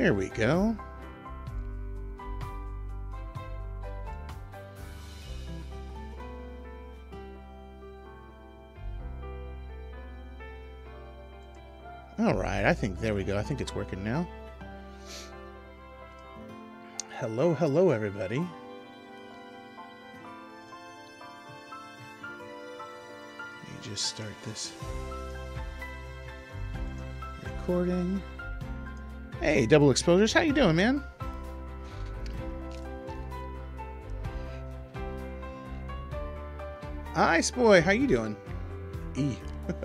There we go. All right, I think there we go. I think it's working now. Hello, hello, everybody. Let me just start this recording. Hey, double exposures, how you doing, man? Ice boy, how you doing? E.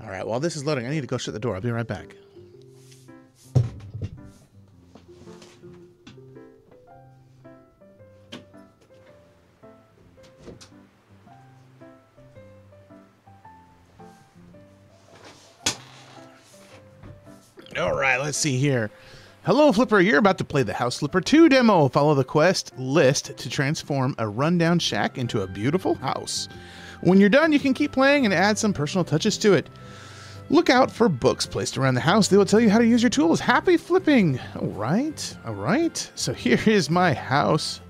All right, while this is loading, I need to go shut the door. I'll be right back. Let's see here. Hello, Flipper. You're about to play the House Flipper 2 demo. Follow the quest list to transform a rundown shack into a beautiful house. When you're done, you can keep playing and add some personal touches to it. Look out for books placed around the house. They will tell you how to use your tools. Happy flipping. All right. All right. So here is my house.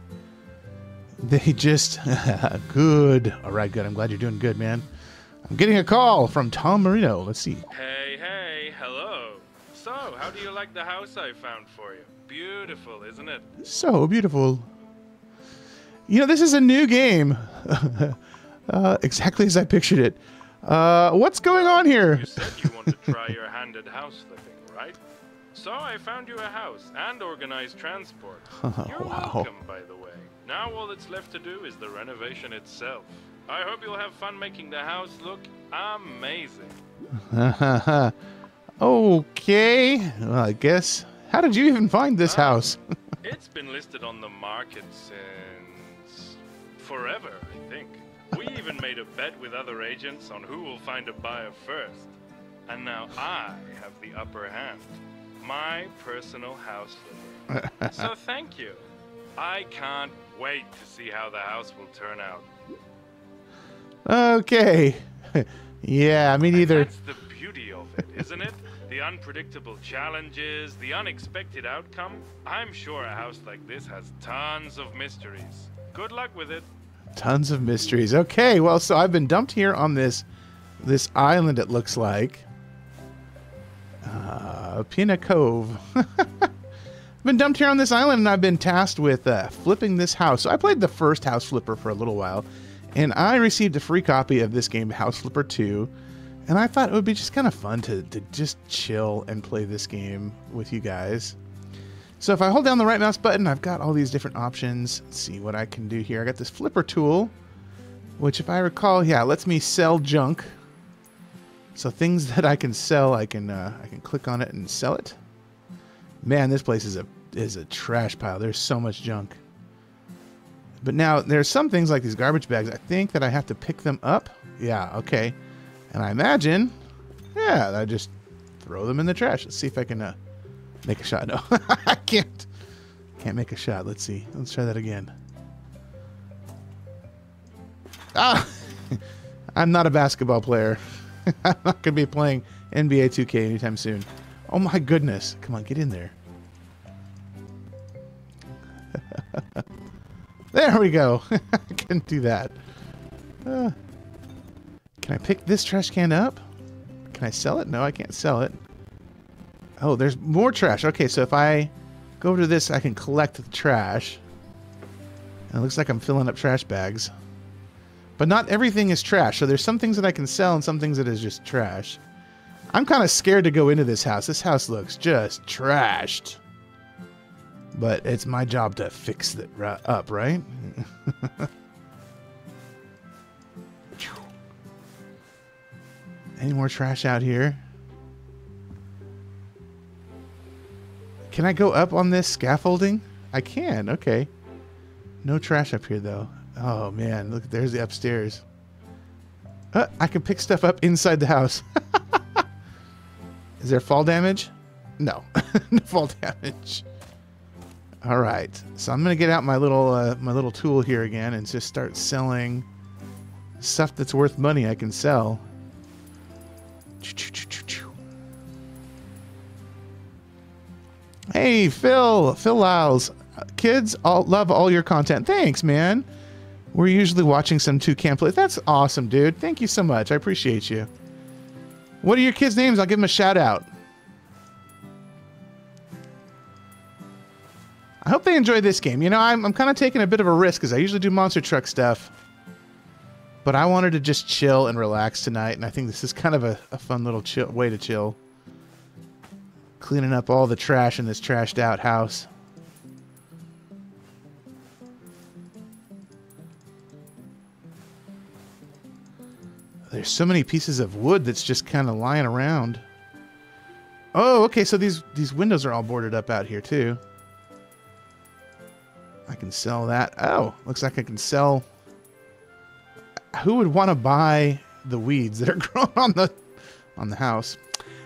They just good. All right, good. I'm glad you're doing good, man. I'm getting a call from Tom Marino. Let's see. Hey, how do you like the house I found for you? Beautiful, isn't it? So beautiful. You know, this is a new game. uh, exactly as I pictured it. Uh, what's going on here? You said you want to try your hand at house flipping, right? So I found you a house and organized transport. You're Wow. welcome, by the way. Now all that's left to do is the renovation itself. I hope you'll have fun making the house look amazing. okay. Well, I guess. How did you even find this Um, house? It's been listed on the market since forever, I think. We even made a bet with other agents on who will find a buyer first. And now I have the upper hand. My personal house flipper. so thank you. I can't wait to see how the house will turn out. okay. yeah, me And neither. That's the beauty of isn't it? The unpredictable challenges, the unexpected outcome. I'm sure a house like this has tons of mysteries. Good luck with it. Tons of mysteries. Okay, well, so I've been dumped here on this this island. It looks like uh, Pinnacove. I've been dumped here on this island, and I've been tasked with uh, flipping this house. So I played the first House Flipper for a little while, and I received a free copy of this game, House Flipper Two. And I thought it would be just kind of fun to, to just chill and play this game with you guys. So if I hold down the right mouse button, I've got all these different options. Let's see what I can do here. I got this flipper tool, which if I recall, yeah, lets me sell junk. So things that I can sell, I can uh, I can click on it and sell it. Man, this place is a is a trash pile. There's so much junk. But now there's some things like these garbage bags. I think that I have to pick them up. Yeah, okay. And I imagine, yeah, I just throw them in the trash. Let's see if I can uh, make a shot. No, I can't. Can't make a shot. Let's see. Let's try that again. Ah, I'm not a basketball player. I'm not gonna be playing NBA 2K anytime soon. Oh my goodness! Come on, get in there. there we go. I can do that. Uh, can I pick this trash can up? Can I sell it? No, I can't sell it. Oh, there's more trash. Okay, so if I go over to this, I can collect the trash. And it looks like I'm filling up trash bags. But not everything is trash. So there's some things that I can sell and some things that is just trash. I'm kind of scared to go into this house. This house looks just trashed. But it's my job to fix it up, right? Any more trash out here? Can I go up on this scaffolding? I can. Okay. No trash up here though. Oh man, look there's the upstairs. Uh, I can pick stuff up inside the house. Is there fall damage? No, no fall damage. All right, so I'm gonna get out my little uh, my little tool here again and just start selling stuff that's worth money. I can sell. Hey, Phil, Phil Lyles. Kids all, love all your content. Thanks, man. We're usually watching some toucan play. That's awesome, dude. Thank you so much. I appreciate you. What are your kids' names? I'll give them a shout out. I hope they enjoy this game. You know, I'm, I'm kind of taking a bit of a risk because I usually do monster truck stuff. But I wanted to just chill and relax tonight, and I think this is kind of a, a fun little chill, way to chill. Cleaning up all the trash in this trashed out house. There's so many pieces of wood that's just kind of lying around. Oh, okay, so these, these windows are all boarded up out here too. I can sell that. Oh, looks like I can sell... Who would want to buy the weeds that are growing on the on the house?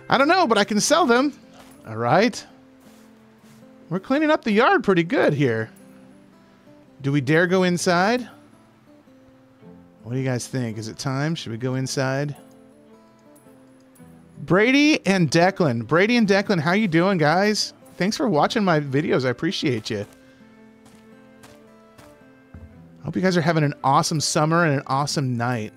I don't know, but I can sell them. All right. We're cleaning up the yard pretty good here. Do we dare go inside? What do you guys think? Is it time? Should we go inside? Brady and Declan. Brady and Declan, how you doing, guys? Thanks for watching my videos. I appreciate you. Hope you guys are having an awesome summer and an awesome night.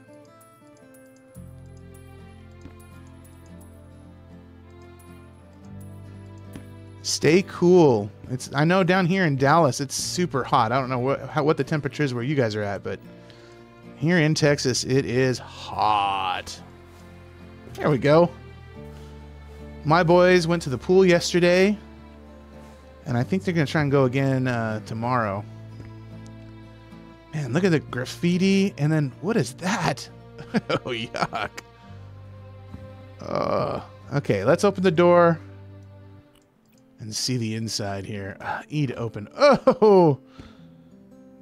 Stay cool. It's I know down here in Dallas it's super hot. I don't know what how, what the temperature is where you guys are at, but here in Texas it is hot. There we go. My boys went to the pool yesterday, and I think they're gonna try and go again uh, tomorrow. Man, look at the graffiti. And then what is that? oh, yuck. Uh, okay, let's open the door and see the inside here. Uh, e to open. Oh,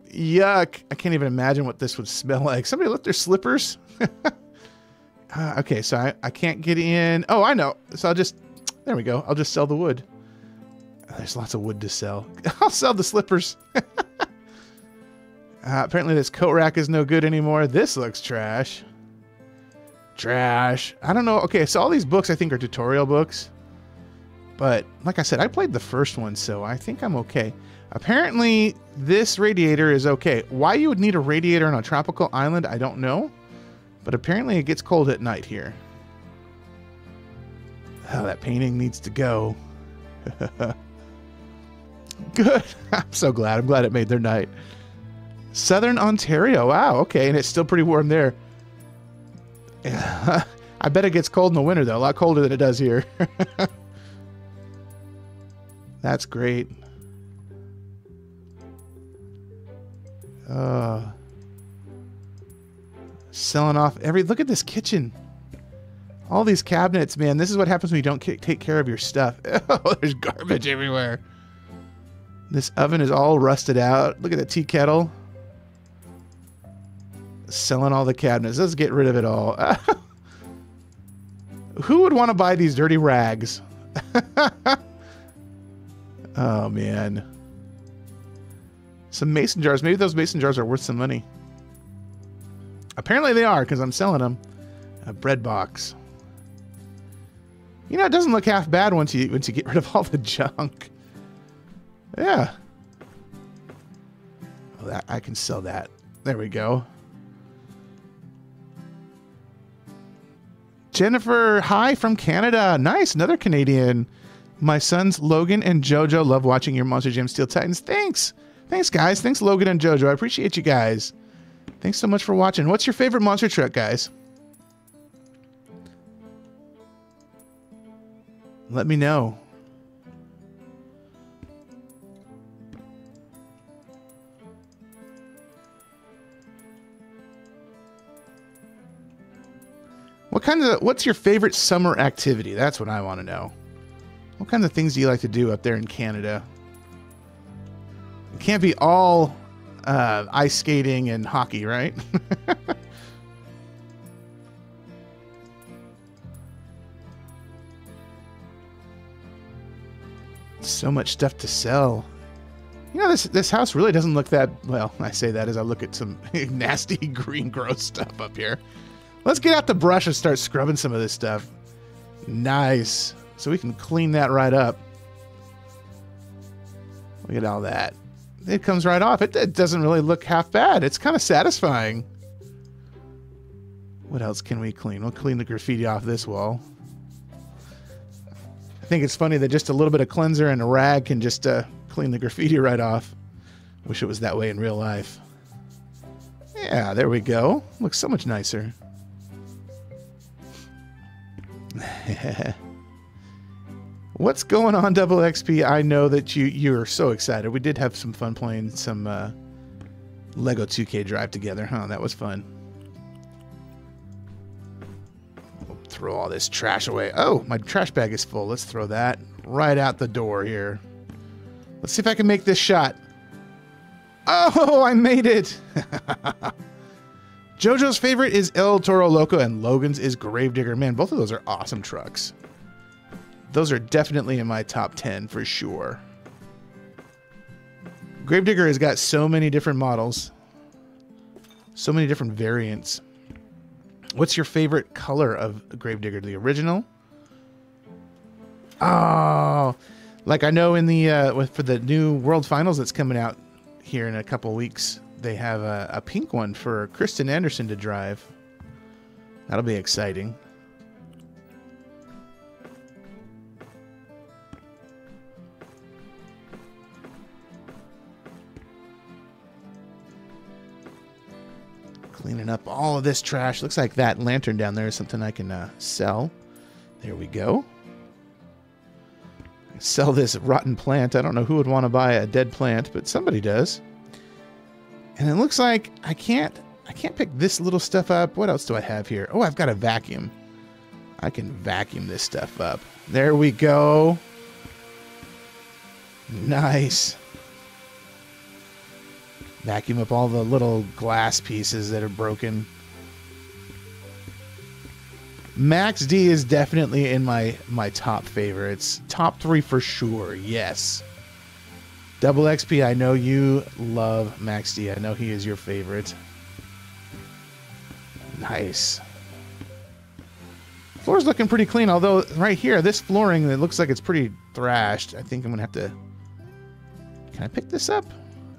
yuck. I can't even imagine what this would smell like. Somebody left their slippers. uh, okay, so I, I can't get in. Oh, I know. So I'll just, there we go. I'll just sell the wood. There's lots of wood to sell. I'll sell the slippers. Uh, apparently this coat rack is no good anymore. This looks trash. Trash. I don't know. Okay, so all these books I think are tutorial books. But like I said, I played the first one, so I think I'm okay. Apparently this radiator is okay. Why you would need a radiator on a tropical island, I don't know. But apparently it gets cold at night here. Oh, that painting needs to go. Good. I'm so glad. I'm glad it made their night. Southern Ontario. Wow, okay, and it's still pretty warm there. I bet it gets cold in the winter, though. A lot colder than it does here. That's great. Uh, selling off every... Look at this kitchen. All these cabinets, man. This is what happens when you don't take care of your stuff. Oh, there's garbage everywhere. This oven is all rusted out. Look at the tea kettle selling all the cabinets. Let's get rid of it all. Who would want to buy these dirty rags? oh, man. Some mason jars. Maybe those mason jars are worth some money. Apparently they are because I'm selling them. A bread box. You know, it doesn't look half bad once you once you get rid of all the junk. Yeah. That, I can sell that. There we go. Jennifer, hi from Canada. Nice, another Canadian. My sons Logan and Jojo love watching your Monster Jam Steel Titans. Thanks. Thanks, guys. Thanks, Logan and Jojo. I appreciate you guys. Thanks so much for watching. What's your favorite monster truck, guys? Let me know. What kind of what's your favorite summer activity? That's what I want to know. What kinds of things do you like to do up there in Canada? It can't be all uh, ice skating and hockey, right? so much stuff to sell. You know, this this house really doesn't look that well. I say that as I look at some nasty green gross stuff up here. Let's get out the brush and start scrubbing some of this stuff. Nice. So we can clean that right up. Look at all that. It comes right off. It, it doesn't really look half bad. It's kind of satisfying. What else can we clean? We'll clean the graffiti off this wall. I think it's funny that just a little bit of cleanser and a rag can just uh, clean the graffiti right off. Wish it was that way in real life. Yeah, there we go. Looks so much nicer. What's going on, Double XP? I know that you you are so excited. We did have some fun playing some uh, Lego 2K Drive together, huh? That was fun. We'll throw all this trash away. Oh, my trash bag is full. Let's throw that right out the door here. Let's see if I can make this shot. Oh, I made it! JoJo's favorite is El Toro Loco, and Logan's is Gravedigger. Man, both of those are awesome trucks. Those are definitely in my top 10 for sure. Gravedigger has got so many different models, so many different variants. What's your favorite color of Gravedigger? The original? Oh, like I know in the uh, for the new World Finals that's coming out here in a couple weeks, they have a, a pink one for Krysten Anderson to drive. That'll be exciting. Cleaning up all of this trash. Looks like that lantern down there is something I can uh, sell. There we go. Sell this rotten plant. I don't know who would want to buy a dead plant, but somebody does. And it looks like I can't I can't pick this little stuff up. What else do I have here? Oh, I've got a vacuum. I can vacuum this stuff up. There we go. Nice. Vacuum up all the little glass pieces that are broken. Max D is definitely in my my top favorites. Top three for sure. Yes. Double XP, I know you love Max D. I know he is your favorite. Nice. Floor's looking pretty clean, although right here, this flooring, it looks like it's pretty thrashed. I think I'm to have to... Can I pick this up?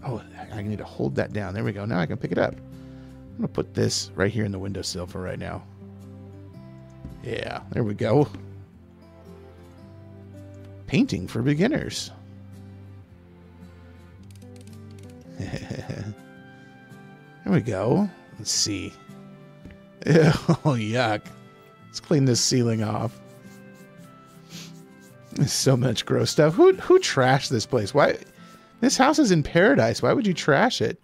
Oh, I need to hold that down. There we go. Now I can pick it up. I'm to put this right here in the windowsill for right now. Yeah, there we go. Painting for beginners. there we go. Let's see. oh, yuck. Let's clean this ceiling off. There's so much gross stuff. Who who trashed this place? Why? This house is in paradise. Why would you trash it?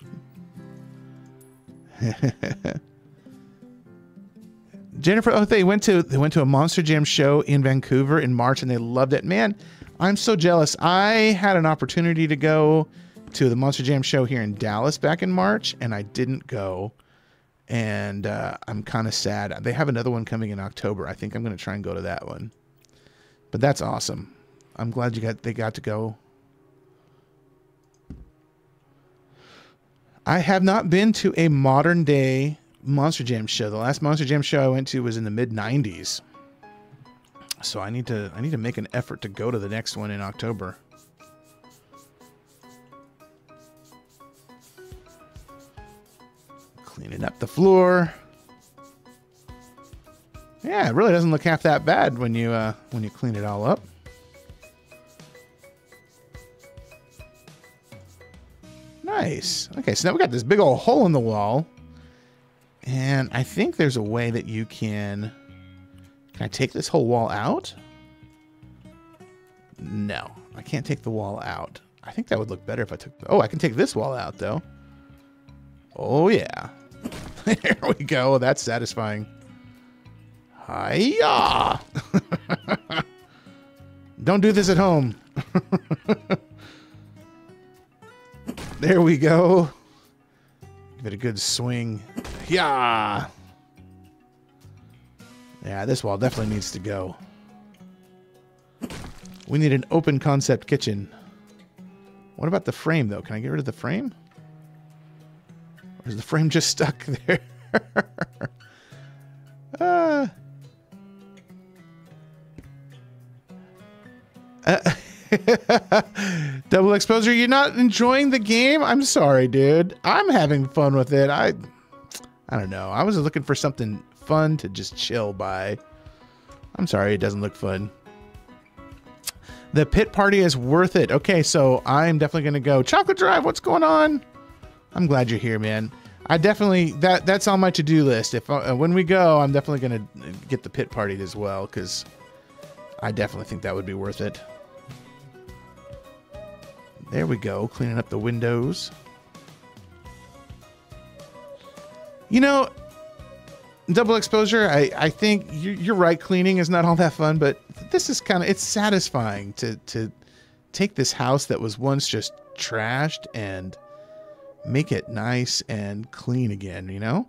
Jennifer, oh, they went to they went to a Monster Jam show in Vancouver in March and they loved it. Man, I'm so jealous. I had an opportunity to go to the Monster Jam show here in Dallas back in March and I didn't go. And uh, I'm kind of sad. They have another one coming in October. I think I'm going to try and go to that one. But that's awesome. I'm glad you got they got to go. I have not been to a modern day Monster Jam show. The last Monster Jam show I went to was in the mid 90s. So I need to I need to make an effort to go to the next one in October. Cleaning up the floor. Yeah, it really doesn't look half that bad when you uh, when you clean it all up. Nice. Okay, so now we got this big old hole in the wall. And I think there's a way that you can... Can I take this whole wall out? No, I can't take the wall out. I think that would look better if I took... Oh, I can take this wall out, though. Oh, yeah. there we go. That's satisfying. Hiya! Don't do this at home. there we go. Give it a good swing. Yeah. Yeah, this wall definitely needs to go. We need an open concept kitchen. What about the frame, though? Can I get rid of the frame? Is the frame just stuck there? uh, uh, Double exposure, you're not enjoying the game? I'm sorry, dude. I'm having fun with it. I I don't know. I was looking for something fun to just chill by. I'm sorry, it doesn't look fun. The pit party is worth it. Okay, so I'm definitely going to go. Chocolate Drive, what's going on? I'm glad you're here, man. I definitely that that's on my to-do list. If uh, when we go, I'm definitely to get the pit party as well cuz I definitely think that would be worth it. There we go, cleaning up the windows. You know, double exposure, I, I think you're right. Cleaning is not all that fun, but this is kind of, it's satisfying to, to take this house that was once just trashed and make it nice and clean again, you know?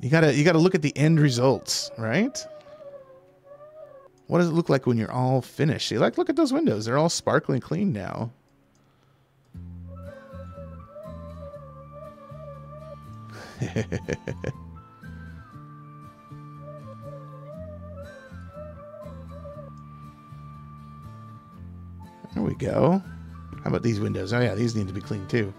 You gotta, you gotta look at the end results, right? What does it look like when you're all finished? See, like, look at those windows. They're all sparkling clean now. there we go. How about these windows? Oh yeah, these need to be cleaned too.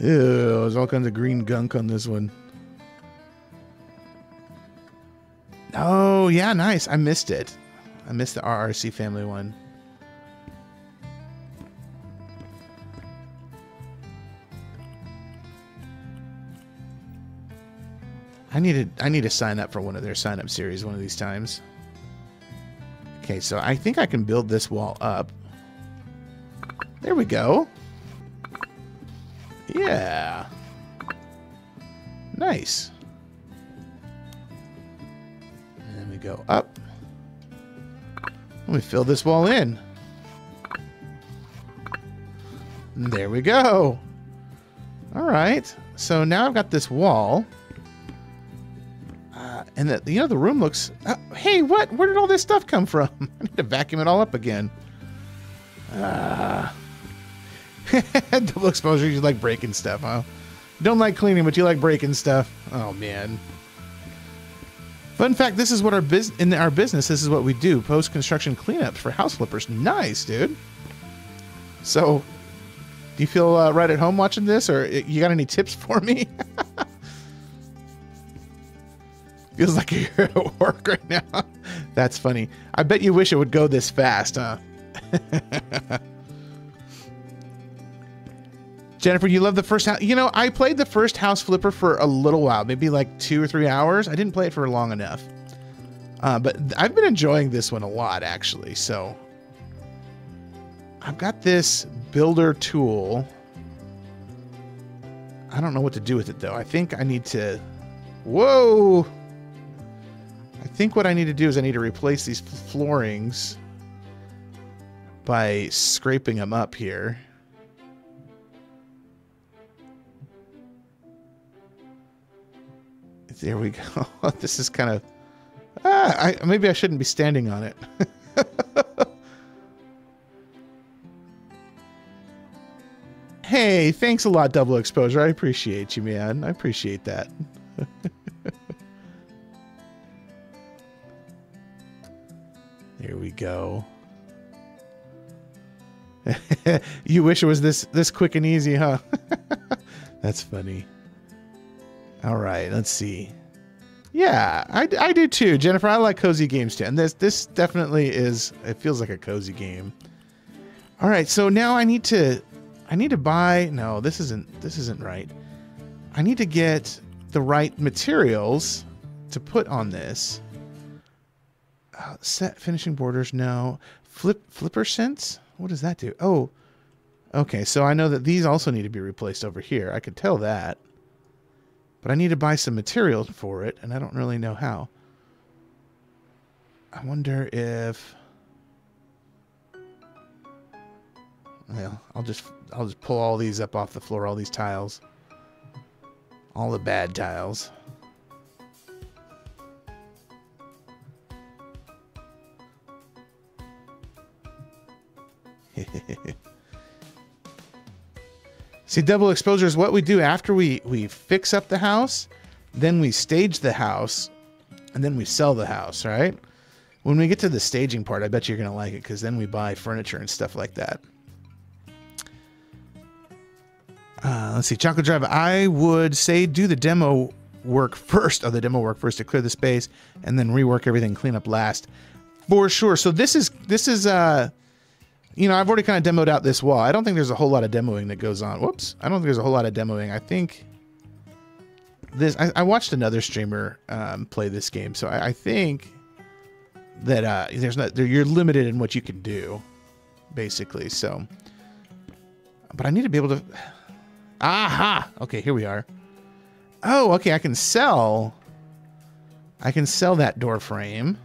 Ew, there's all kinds of green gunk on this one. Oh, yeah, nice. I missed it. I missed the RRC family one. I need to I need to sign up for one of their sign up series one of these times. Okay, so I think I can build this wall up. There we go. Yeah. Nice. And then we go up. Let me fill this wall in. And there we go. All right. So now I've got this wall. And the, you know, the room looks. Uh, hey, what? Where did all this stuff come from? I need to vacuum it all up again. Uh, double exposure. You like breaking stuff, huh? Don't like cleaning, but you like breaking stuff. Oh man. Fun fact: This is what our business in our business. This is what we do: post construction cleanups for house flippers. Nice, dude. So, do you feel uh, right at home watching this, or you got any tips for me? Feels like you're at work right now. That's funny. I bet you wish it would go this fast, huh? Jennifer, you love the first house. You know, I played the first house flipper for a little while, maybe like two or three hours. I didn't play it for long enough. Uh, but I've been enjoying this one a lot, actually. So I've got this builder tool. I don't know what to do with it, though. I think I need to. Whoa! I think what I need to do is I need to replace these floorings by scraping them up here. There we go. this is kind of... Ah, I, maybe I shouldn't be standing on it. hey, thanks a lot, Double Exposure. I appreciate you, man. I appreciate that. Here we go. you wish it was this this quick and easy, huh? That's funny. All right, let's see. Yeah, I, I do too, Jennifer. I like cozy games too, and this this definitely is. It feels like a cozy game. All right, so now I need to, I need to buy. No, this isn't this isn't right. I need to get the right materials to put on this. Uh, set finishing borders. No. Flip flipper sense. What does that do? Oh, okay. So I know that these also need to be replaced over here. I could tell that. But I need to buy some material for it, and I don't really know how. I wonder if. Well, I'll just I'll just pull all these up off the floor, all these tiles. All the bad tiles. See, double exposure is what we do after we, we fix up the house, then we stage the house, and then we sell the house, right? When we get to the staging part, I bet you're going to like it because then we buy furniture and stuff like that. Uh, let's see, Chocolate Drive. I would say do the demo work first, or the demo work first to clear the space, and then rework everything, clean up last, for sure. So this is this is uh, you know, I've already kind of demoed out this wall. I don't think there's a whole lot of demoing that goes on. Whoops, I don't think there's a whole lot of demoing. I think this. I, I watched another streamer um, play this game, so I, I think that uh, there's not there, you're limited in what you can do, basically. So, but I need to be able to. Aha! Okay, here we are. Oh, okay, I can sell. I can sell that door frame.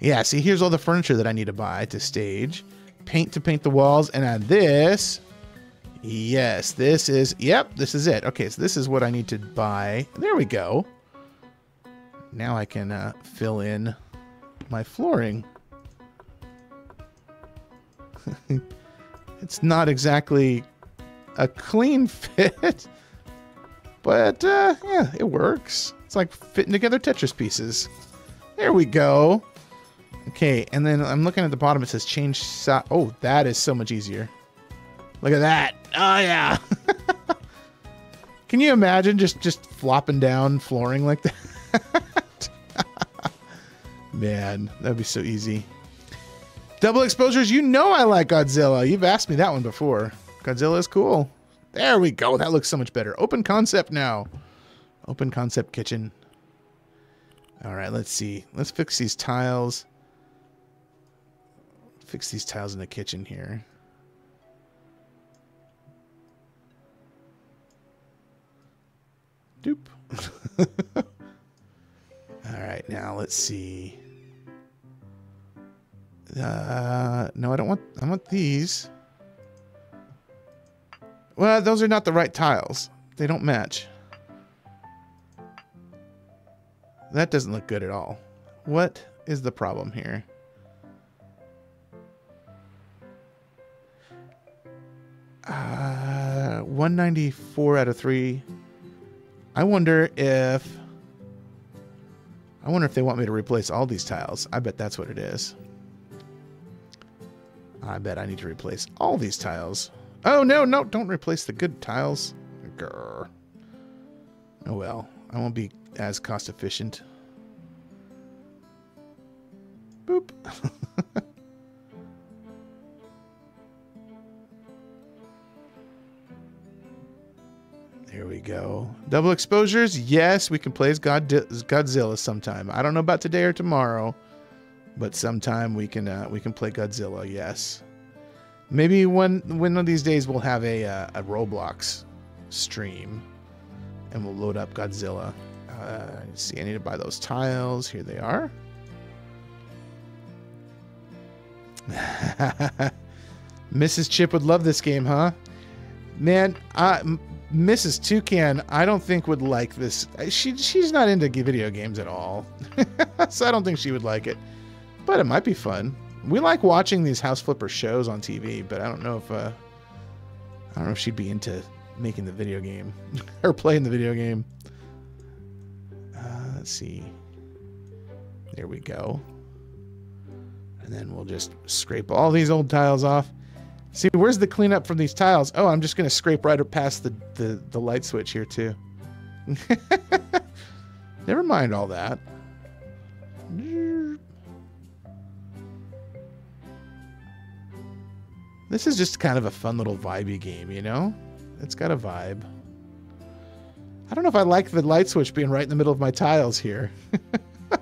Yeah, see, here's all the furniture that I need to buy to stage. Paint to paint the walls, and add this. Yes, this is, yep, this is it. Okay, so this is what I need to buy. There we go. Now I can uh, fill in my flooring. it's not exactly a clean fit, but uh, yeah, it works. It's like fitting together Tetris pieces. There we go. Okay, and then I'm looking at the bottom. It says change size. Oh, that is so much easier. Look at that. Oh yeah. Can you imagine just just flopping down flooring like that? Man, that'd be so easy. Double exposures. You know I like Godzilla. You've asked me that one before. Godzilla is cool. There we go. That looks so much better. Open concept now. Open concept kitchen. All right, let's see. Let's fix these tiles. Fix these tiles in the kitchen here. Doop. All right, now let's see. Uh, no, I don't want. I want these. Well, those are not the right tiles. They don't match. That doesn't look good at all. What is the problem here? Uh, 194 out of 3. I wonder if... I wonder if they want me to replace all these tiles. I bet that's what it is. I bet I need to replace all these tiles. Oh, no, no, don't replace the good tiles. Grr. Oh, well. I won't be as cost efficient. Boop. there we go. Double exposures? Yes, we can play as God Godzilla sometime. I don't know about today or tomorrow, but sometime we can uh, we can play Godzilla. Yes. Maybe one one of these days we'll have a uh, a Roblox stream, and we'll load up Godzilla. Uh, see, I need to buy those tiles. Here they are. Mrs. Chip would love this game, huh? Man, uh, Mrs. Toucan, I don't think would like this. She she's not into video games at all, so I don't think she would like it. But it might be fun. We like watching these house flipper shows on TV, but I don't know if uh, I don't know if she'd be into making the video game or playing the video game. Uh, let's see. There we go. And then we'll just scrape all these old tiles off. See, where's the cleanup from these tiles? Oh, I'm just going to scrape right past the, the, the light switch here, too. Never mind all that. This is just kind of a fun little vibey game, you know? It's got a vibe. I don't know if I like the light switch being right in the middle of my tiles here.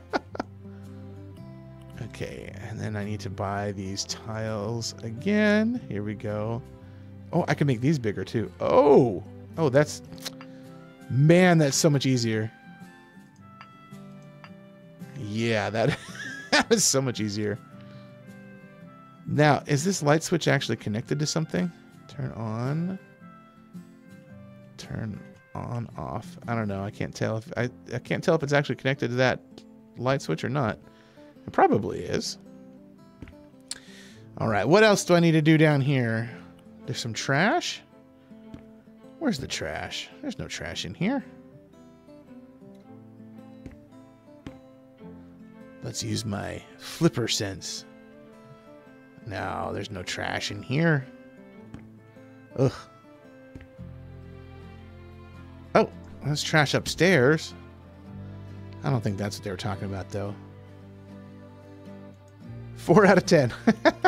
okay, and then I need to buy these tiles again. Here we go. Oh, I can make these bigger too. Oh, oh, that's, man, that's so much easier. Yeah, that, that is so much easier. Now, is this light switch actually connected to something? Turn on. Turn on, off. I don't know. I can't tell if I, I can't tell if it's actually connected to that light switch or not. It probably is. All right, what else do I need to do down here? There's some trash. Where's the trash? There's no trash in here. Let's use my flipper sense. No, there's no trash in here. Ugh. Oh, there's trash upstairs. I don't think that's what they were talking about, though. Four out of ten.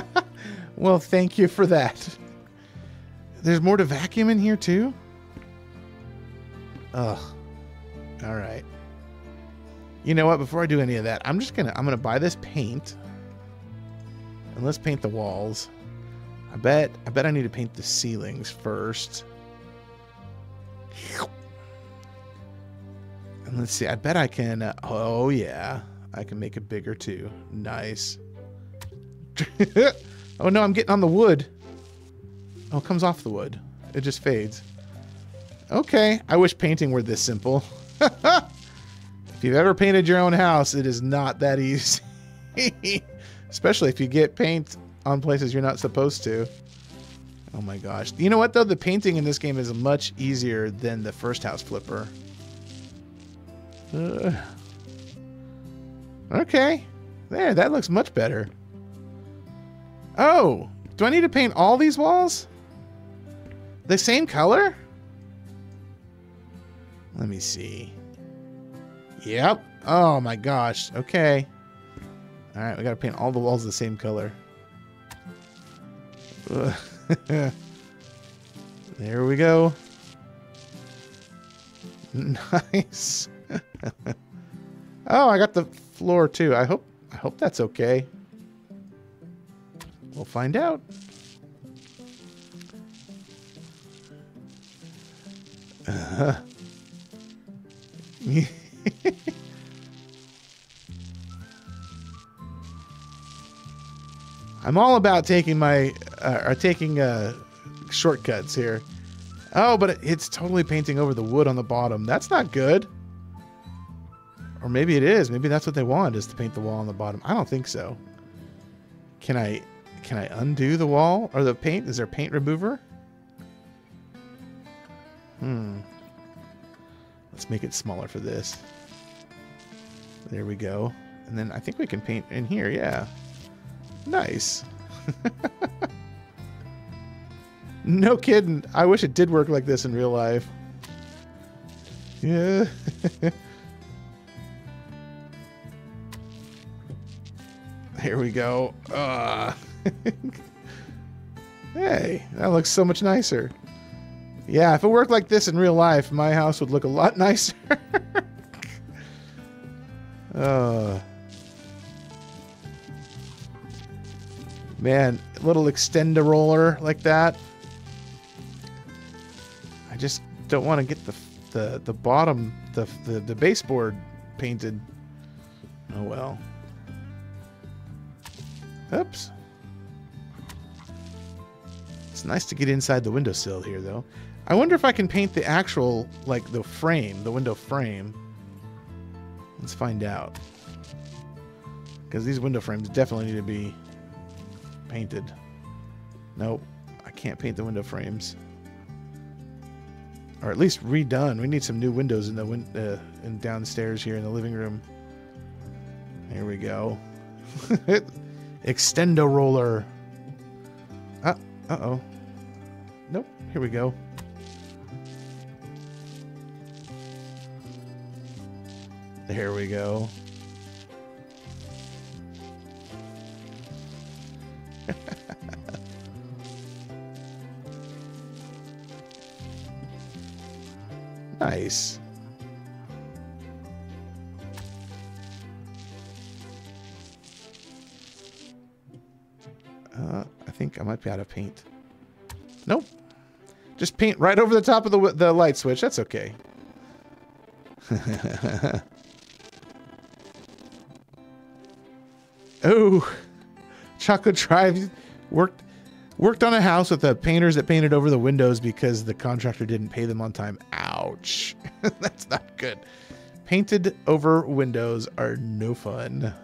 well, thank you for that. There's more to vacuum in here, too? Ugh. All right. You know what? Before I do any of that, I'm just gonna I'm gonna buy this paint. And let's paint the walls. I bet I bet I need to paint the ceilings first. And let's see. I bet I can. Uh, oh yeah, I can make it bigger too. Nice. oh no, I'm getting on the wood. Oh, it comes off the wood. It just fades. Okay, I wish painting were this simple. if you've ever painted your own house, it is not that easy. Especially if you get paint on places you're not supposed to. Oh my gosh. You know what though? The painting in this game is much easier than the first house flipper. Uh, okay. There, that looks much better. Oh, do I need to paint all these walls? The same color? Let me see. Yep. Oh my gosh. Okay. All right, we got to paint all the walls the same color. there we go. Nice. oh, I got the floor too. I hope I hope that's okay. We'll find out. Uh, I'm all about taking my uh, or taking uh, shortcuts here. Oh, but it's totally painting over the wood on the bottom. That's not good. Or maybe it is. Maybe that's what they want is to paint the wall on the bottom. I don't think so. Can I can I undo the wall or the paint? Is there paint remover? Hmm. Let's make it smaller for this. There we go. And then I think we can paint in here, yeah. Nice. no kidding. I wish it did work like this in real life. Yeah. Here we go. Uh. hey, that looks so much nicer. Yeah, if it worked like this in real life, my house would look a lot nicer. uh. Man, little extender roller like that. I just don't want to get the the the bottom the the, the baseboard painted. Oh well. Oops. It's nice to get inside the windowsill here though. I wonder if I can paint the actual like the frame, the window frame. Let's find out. Because these window frames definitely need to be painted. Nope, I can't paint the window frames. Or at least redone. We need some new windows in the win uh, in downstairs here in the living room. Here we go. Extendo roller. Uh, uh-oh. Here we go. There we go. nice. Uh, I think I might be out of paint. Nope. Just paint right over the top of the, the light switch. That's okay. oh, Chocolate Drive worked worked on a house with the painters that painted over the windows because the contractor didn't pay them on time. Ouch. That's not good. Painted over windows are no fun.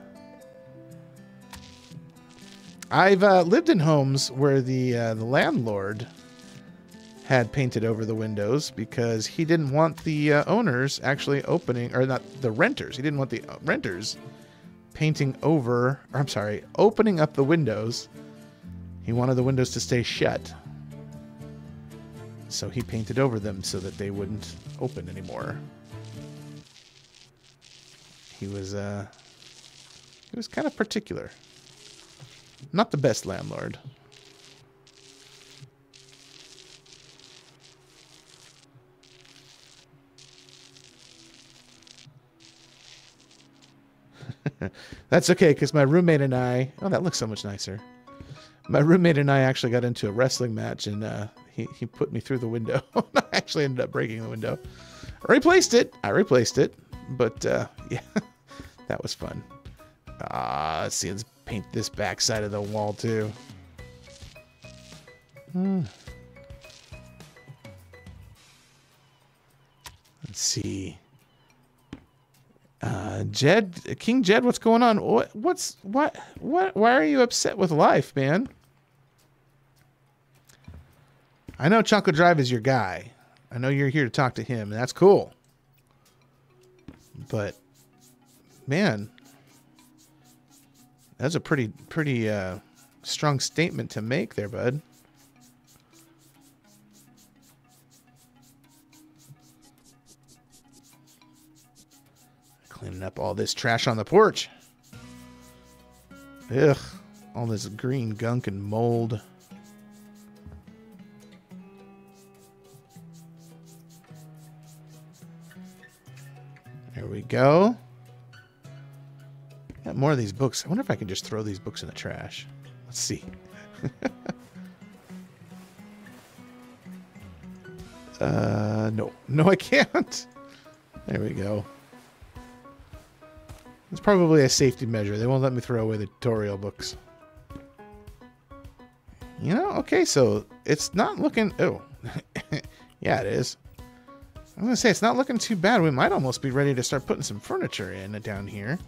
I've uh, lived in homes where the uh, the landlord had painted over the windows because he didn't want the uh, owners actually opening, or not the renters. He didn't want the uh, renters painting over, or I'm sorry, opening up the windows. He wanted the windows to stay shut. So he painted over them so that they wouldn't open anymore. He was uh he was kind of particular. Not the best landlord. That's okay, because my roommate and I. Oh, that looks so much nicer. My roommate and I actually got into a wrestling match, and uh, he he put me through the window. I actually ended up breaking the window. I replaced it. I replaced it, but uh, yeah, that was fun. Ah, let's see. Let's paint this back side of the wall too. Hmm. Let's see. Uh, Jed, King Jed, what's going on? What, what's what? What? Why are you upset with life, man? I know Choco Drive is your guy. I know you're here to talk to him, and that's cool. But, man, that's a pretty pretty uh, strong statement to make there, bud. Cleaning up all this trash on the porch. Ugh, all this green gunk and mold. There we go. Got more of these books. I wonder if I can just throw these books in the trash. Let's see. uh, no. No, I can't. There we go. It's probably a safety measure. They won't let me throw away the tutorial books. You know, okay, so it's not looking... Oh, yeah, it is. I'm going to say, it's not looking too bad. We might almost be ready to start putting some furniture in down here.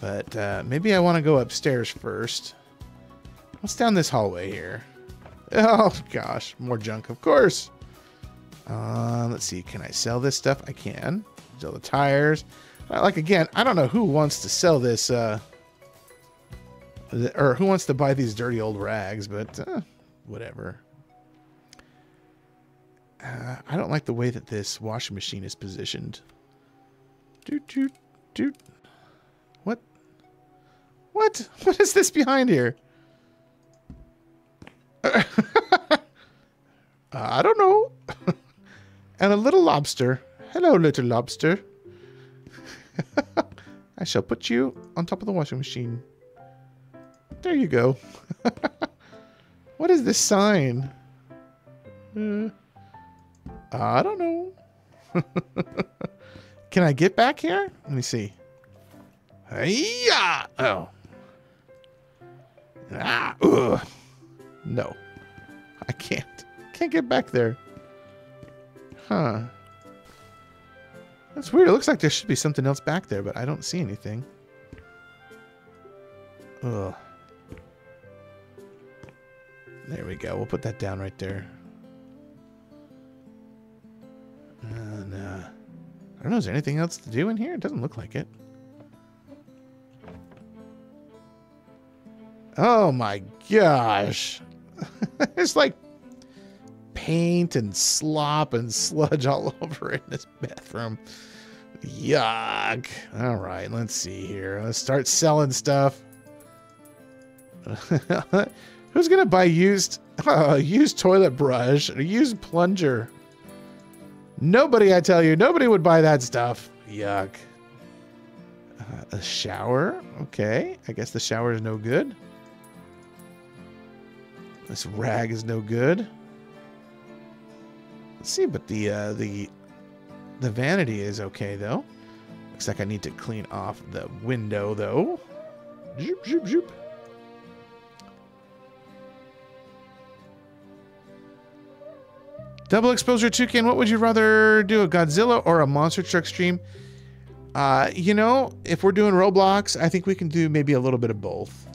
But uh, maybe I want to go upstairs first. What's down this hallway here? Oh, gosh. More junk, of course. Uh, let's see. Can I sell this stuff? I can. Sell the tires. Like, again, I don't know who wants to sell this... Uh, or who wants to buy these dirty old rags, but uh, whatever. Uh, I don't like the way that this washing machine is positioned. Doot, doot, doot. What? What? What is this behind here? uh, I don't know. and a little lobster. Hello, little lobster. I shall put you on top of the washing machine. There you go. what is this sign? Uh, I don't know. Can I get back here? Let me see. Yeah. Oh. Ah. Ugh. No. I can't. Can't get back there. Huh. That's weird. It looks like there should be something else back there, but I don't see anything. Ugh. There we go. We'll put that down right there. And, uh, I don't know. Is there anything else to do in here? It doesn't look like it. Oh my gosh. it's like paint and slop and sludge all over in this bathroom. Yuck. All right, let's see here. Let's start selling stuff. Who's gonna buy used uh, used toilet brush or used plunger? Nobody, I tell you, nobody would buy that stuff. Yuck. Uh, a shower? Okay, I guess the shower is no good. This rag is no good. Let's see, but the uh, the the vanity is okay though. Looks like I need to clean off the window though. Zoop, zoop, zoop. Double exposure toucan. What would you rather do, a Godzilla or a monster truck stream? Uh, you know, if we're doing Roblox, I think we can do maybe a little bit of both.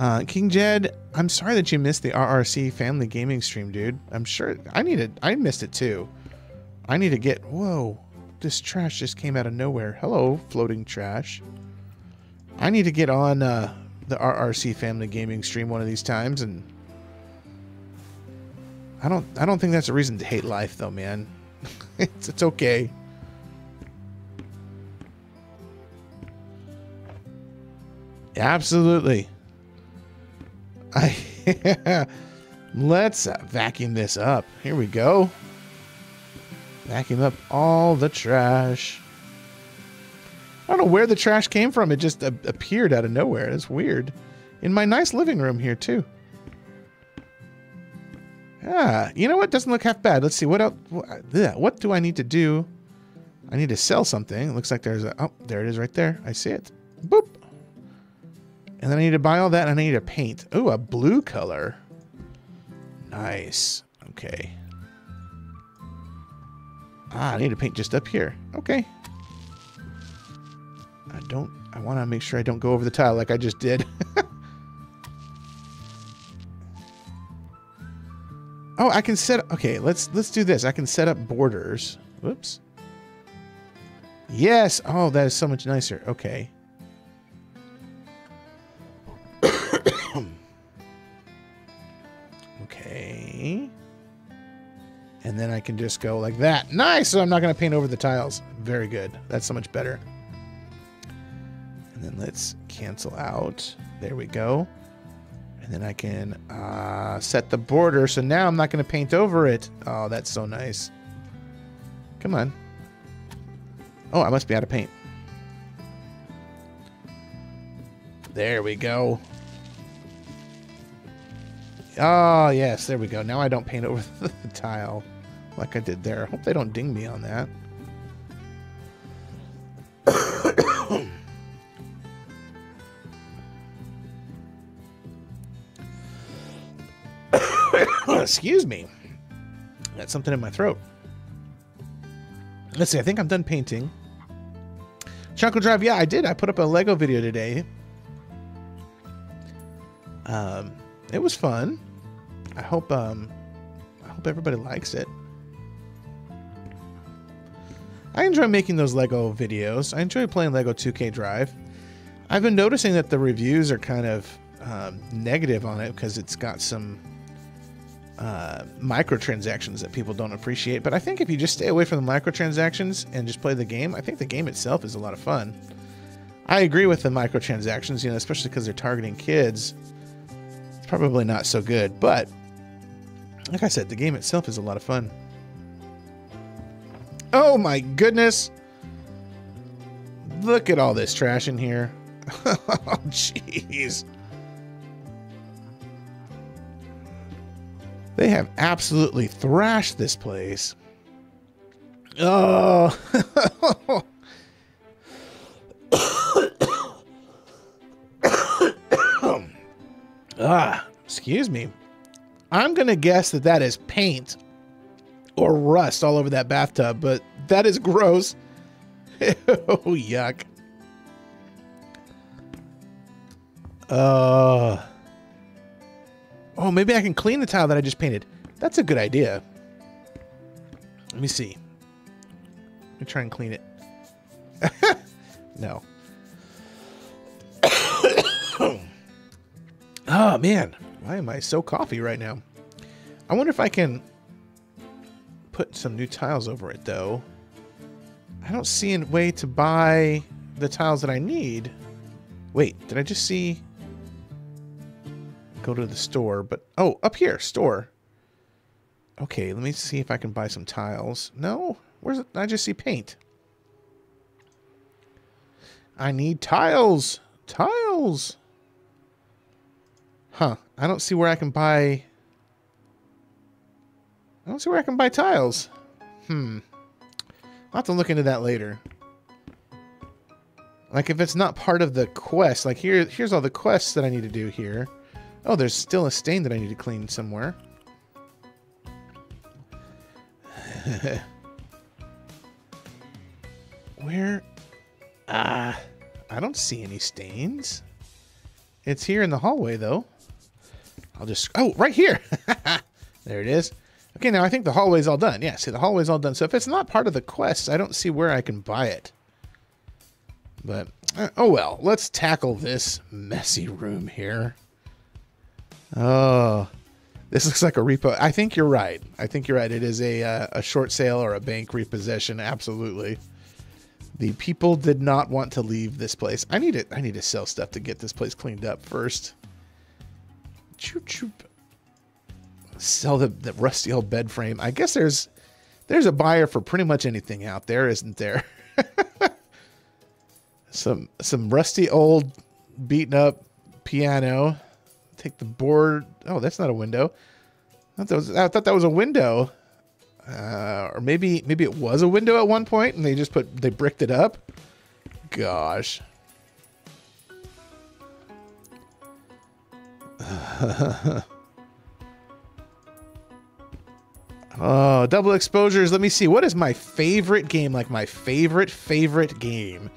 Uh, King Jed, I'm sorry that you missed the RRC family gaming stream, dude. I'm sure I needed, I missed it too. I need to get, whoa. this trash just came out of nowhere. Hello, floating trash. I need to get on uh, the RRC Family Gaming stream one of these times, and I don't I don't think that's a reason to hate life, though, man. it's it's okay. Absolutely. I let's vacuum this up. Here we go. Vacuum up all the trash. I don't know where the trash came from. It just appeared out of nowhere. It's weird. In my nice living room here too. Ah, you know what? Doesn't look half bad. Let's see what else. What do I need to do? I need to sell something. It looks like there's a. Oh, there it is right there. I see it. Boop. And then I need to buy all that and I need to paint. Oh, a blue color. Nice. Okay. Ah, I need to paint just up here. Okay. I don't... I want to make sure I don't go over the tile like I just did. oh, I can set... Okay, let's let's do this. I can set up borders. Whoops. Yes! Oh, that is so much nicer. Okay. And then I can just go like that. Nice! So I'm not going to paint over the tiles. Very good. That's so much better. And then let's cancel out. There we go. And then I can uh, set the border. So now I'm not going to paint over it. Oh, that's so nice. Come on. Oh, I must be out of paint. There we go. Oh, yes, there we go. Now I don't paint over the, the tile like I did there. I hope they don't ding me on that. Excuse me. Got something in my throat. Let's see. I think I'm done painting. Chuckle Drive. Yeah, I did. I put up a Lego video today. Um, it was fun. I hope um, I hope everybody likes it. I enjoy making those Lego videos. I enjoy playing Lego 2K Drive. I've been noticing that the reviews are kind of um, negative on it because it's got some uh, microtransactions that people don't appreciate. But I think if you just stay away from the microtransactions and just play the game, I think the game itself is a lot of fun. I agree with the microtransactions, you know, especially because they're targeting kids. Probably not so good, but like I said, the game itself is a lot of fun. Oh my goodness! Look at all this trash in here. oh, jeez. They have absolutely thrashed this place. Oh. ah, excuse me. I'm going to guess that that is paint or rust all over that bathtub, but that is gross. oh, yuck. Uh Oh, maybe I can clean the tile that I just painted. That's a good idea. Let me see. Let me try and clean it. no. Oh, man. Why am I so coffee right now? I wonder if I can put some new tiles over it, though. I don't see a way to buy the tiles that I need. Wait, did I just see go to the store, but oh, up here, store. Okay, let me see if I can buy some tiles. No, where's it? I just see paint. I need tiles. Tiles. Huh. I don't see where I can buy... I don't see where I can buy tiles. Hmm. I'll have to look into that later. Like, if it's not part of the quest, like, here, here's all the quests that I need to do here. Oh, there's still a stain that I need to clean somewhere. Where? Ah, uh, I don't see any stains. It's here in the hallway, though. I'll just... Oh, right here! there it is. Okay, now I think the hallway's all done. Yeah, see, the hallway's all done. So if it's not part of the quest, I don't see where I can buy it. But, uh, oh well. Let's tackle this messy room here. Oh, this looks like a repo. I think you're right. I think you're right. It is a, uh, a short sale or a bank repossession. Absolutely. The people did not want to leave this place. I need to, I need to sell stuff to get this place cleaned up first. Choo choo sell the, the rusty old bed frame. I guess there's there's a buyer for pretty much anything out there, isn't there? some some rusty old beaten up piano. Take the board. Oh, that's not a window. I thought that was, thought that was a window. Uh, or maybe maybe it was a window at one point and they just put they bricked it up. Gosh. Oh, double exposures. Let me see. What is my favorite game? Like my favorite, favorite game.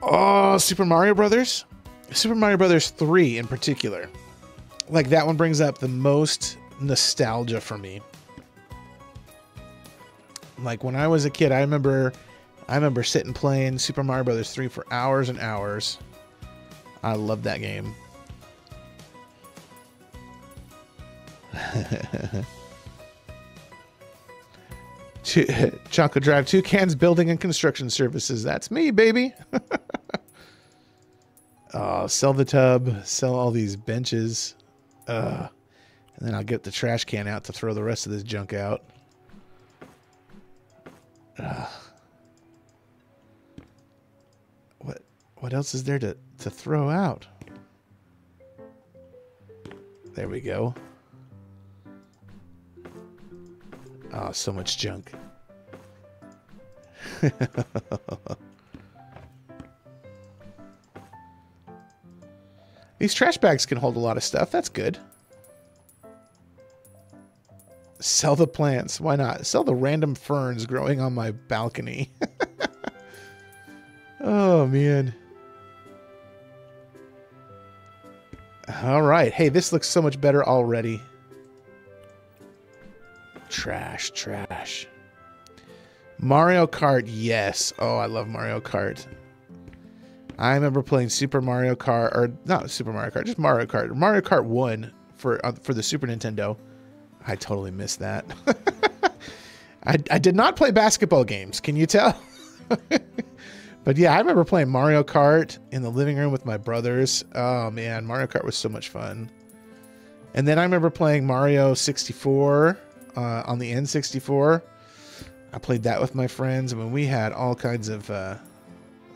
Oh, Super Mario Brothers. Super Mario Brothers 3 in particular. Like that one brings up the most nostalgia for me. Like when I was a kid, I remember I remember sitting playing Super Mario Brothers 3 for hours and hours. I love that game. Choco Drive, Toucan's building and construction services. That's me, baby. oh, sell the tub, sell all these benches. Uh, and then I'll get the trash can out to throw the rest of this junk out. Uh, what what else is there to, to throw out? There we go. Oh, so much junk. These trash bags can hold a lot of stuff. That's good. Sell the plants. Why not? Sell the random ferns growing on my balcony. oh, man. All right. Hey, this looks so much better already. Trash, trash. Mario Kart, yes. Oh, I love Mario Kart. I remember playing Super Mario Kart, or not Super Mario Kart, just Mario Kart. Mario Kart 1 for uh, for the Super Nintendo. I totally missed that. I, I did not play basketball games. Can you tell? but yeah, I remember playing Mario Kart in the living room with my brothers. Oh man, Mario Kart was so much fun. And then I remember playing Mario 64 uh, on the N64. I played that with my friends. I mean, we had all kinds of uh,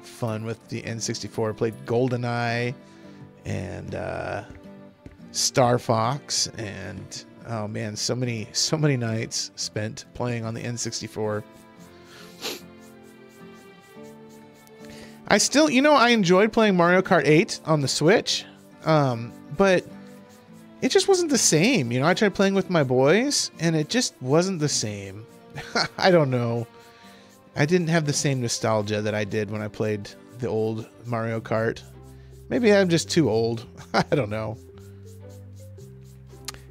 fun with the N64. I played GoldenEye and uh, Star Fox, and oh man, so many, so many nights spent playing on the N64. I still, you know, I enjoyed playing Mario Kart 8 on the Switch, um, but it just wasn't the same. You know, I tried playing with my boys and it just wasn't the same. I don't know. I didn't have the same nostalgia that I did when I played the old Mario Kart. Maybe I'm just too old. I don't know.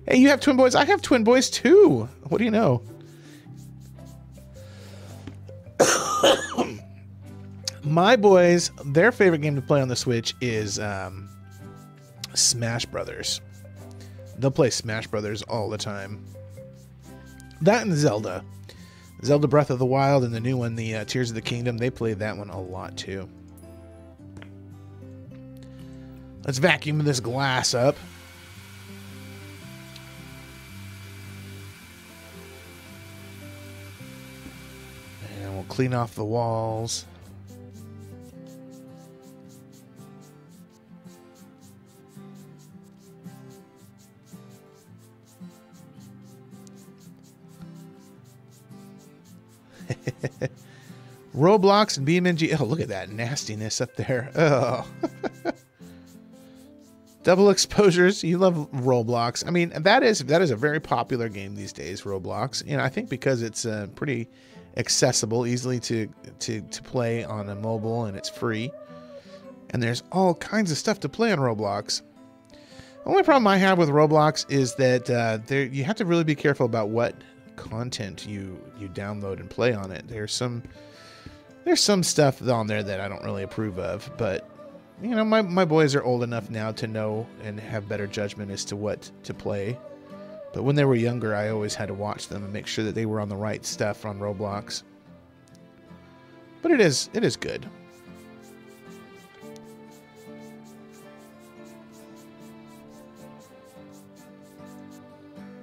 Hey, you have twin boys? I have twin boys too. What do you know? My boys, their favorite game to play on the Switch is um, Smash Brothers. They'll play Smash Brothers all the time. That and Zelda. Zelda Breath of the Wild and the new one, the uh, Tears of the Kingdom, they play that one a lot too. Let's vacuum this glass up. And we'll clean off the walls. Roblox and BeamNG. Oh, look at that nastiness up there. Oh. Double exposures. You love Roblox. I mean, that is that is a very popular game these days. Roblox. Know, I think because it's uh, pretty accessible, easily to to to play on a mobile, and it's free. And there's all kinds of stuff to play on Roblox. The only problem I have with Roblox is that uh, there you have to really be careful about what content you you download and play on it. There's some there's some stuff on there that I don't really approve of, but you know my my boys are old enough now to know and have better judgment as to what to play. But when they were younger, I always had to watch them and make sure that they were on the right stuff on Roblox. But it is it is good.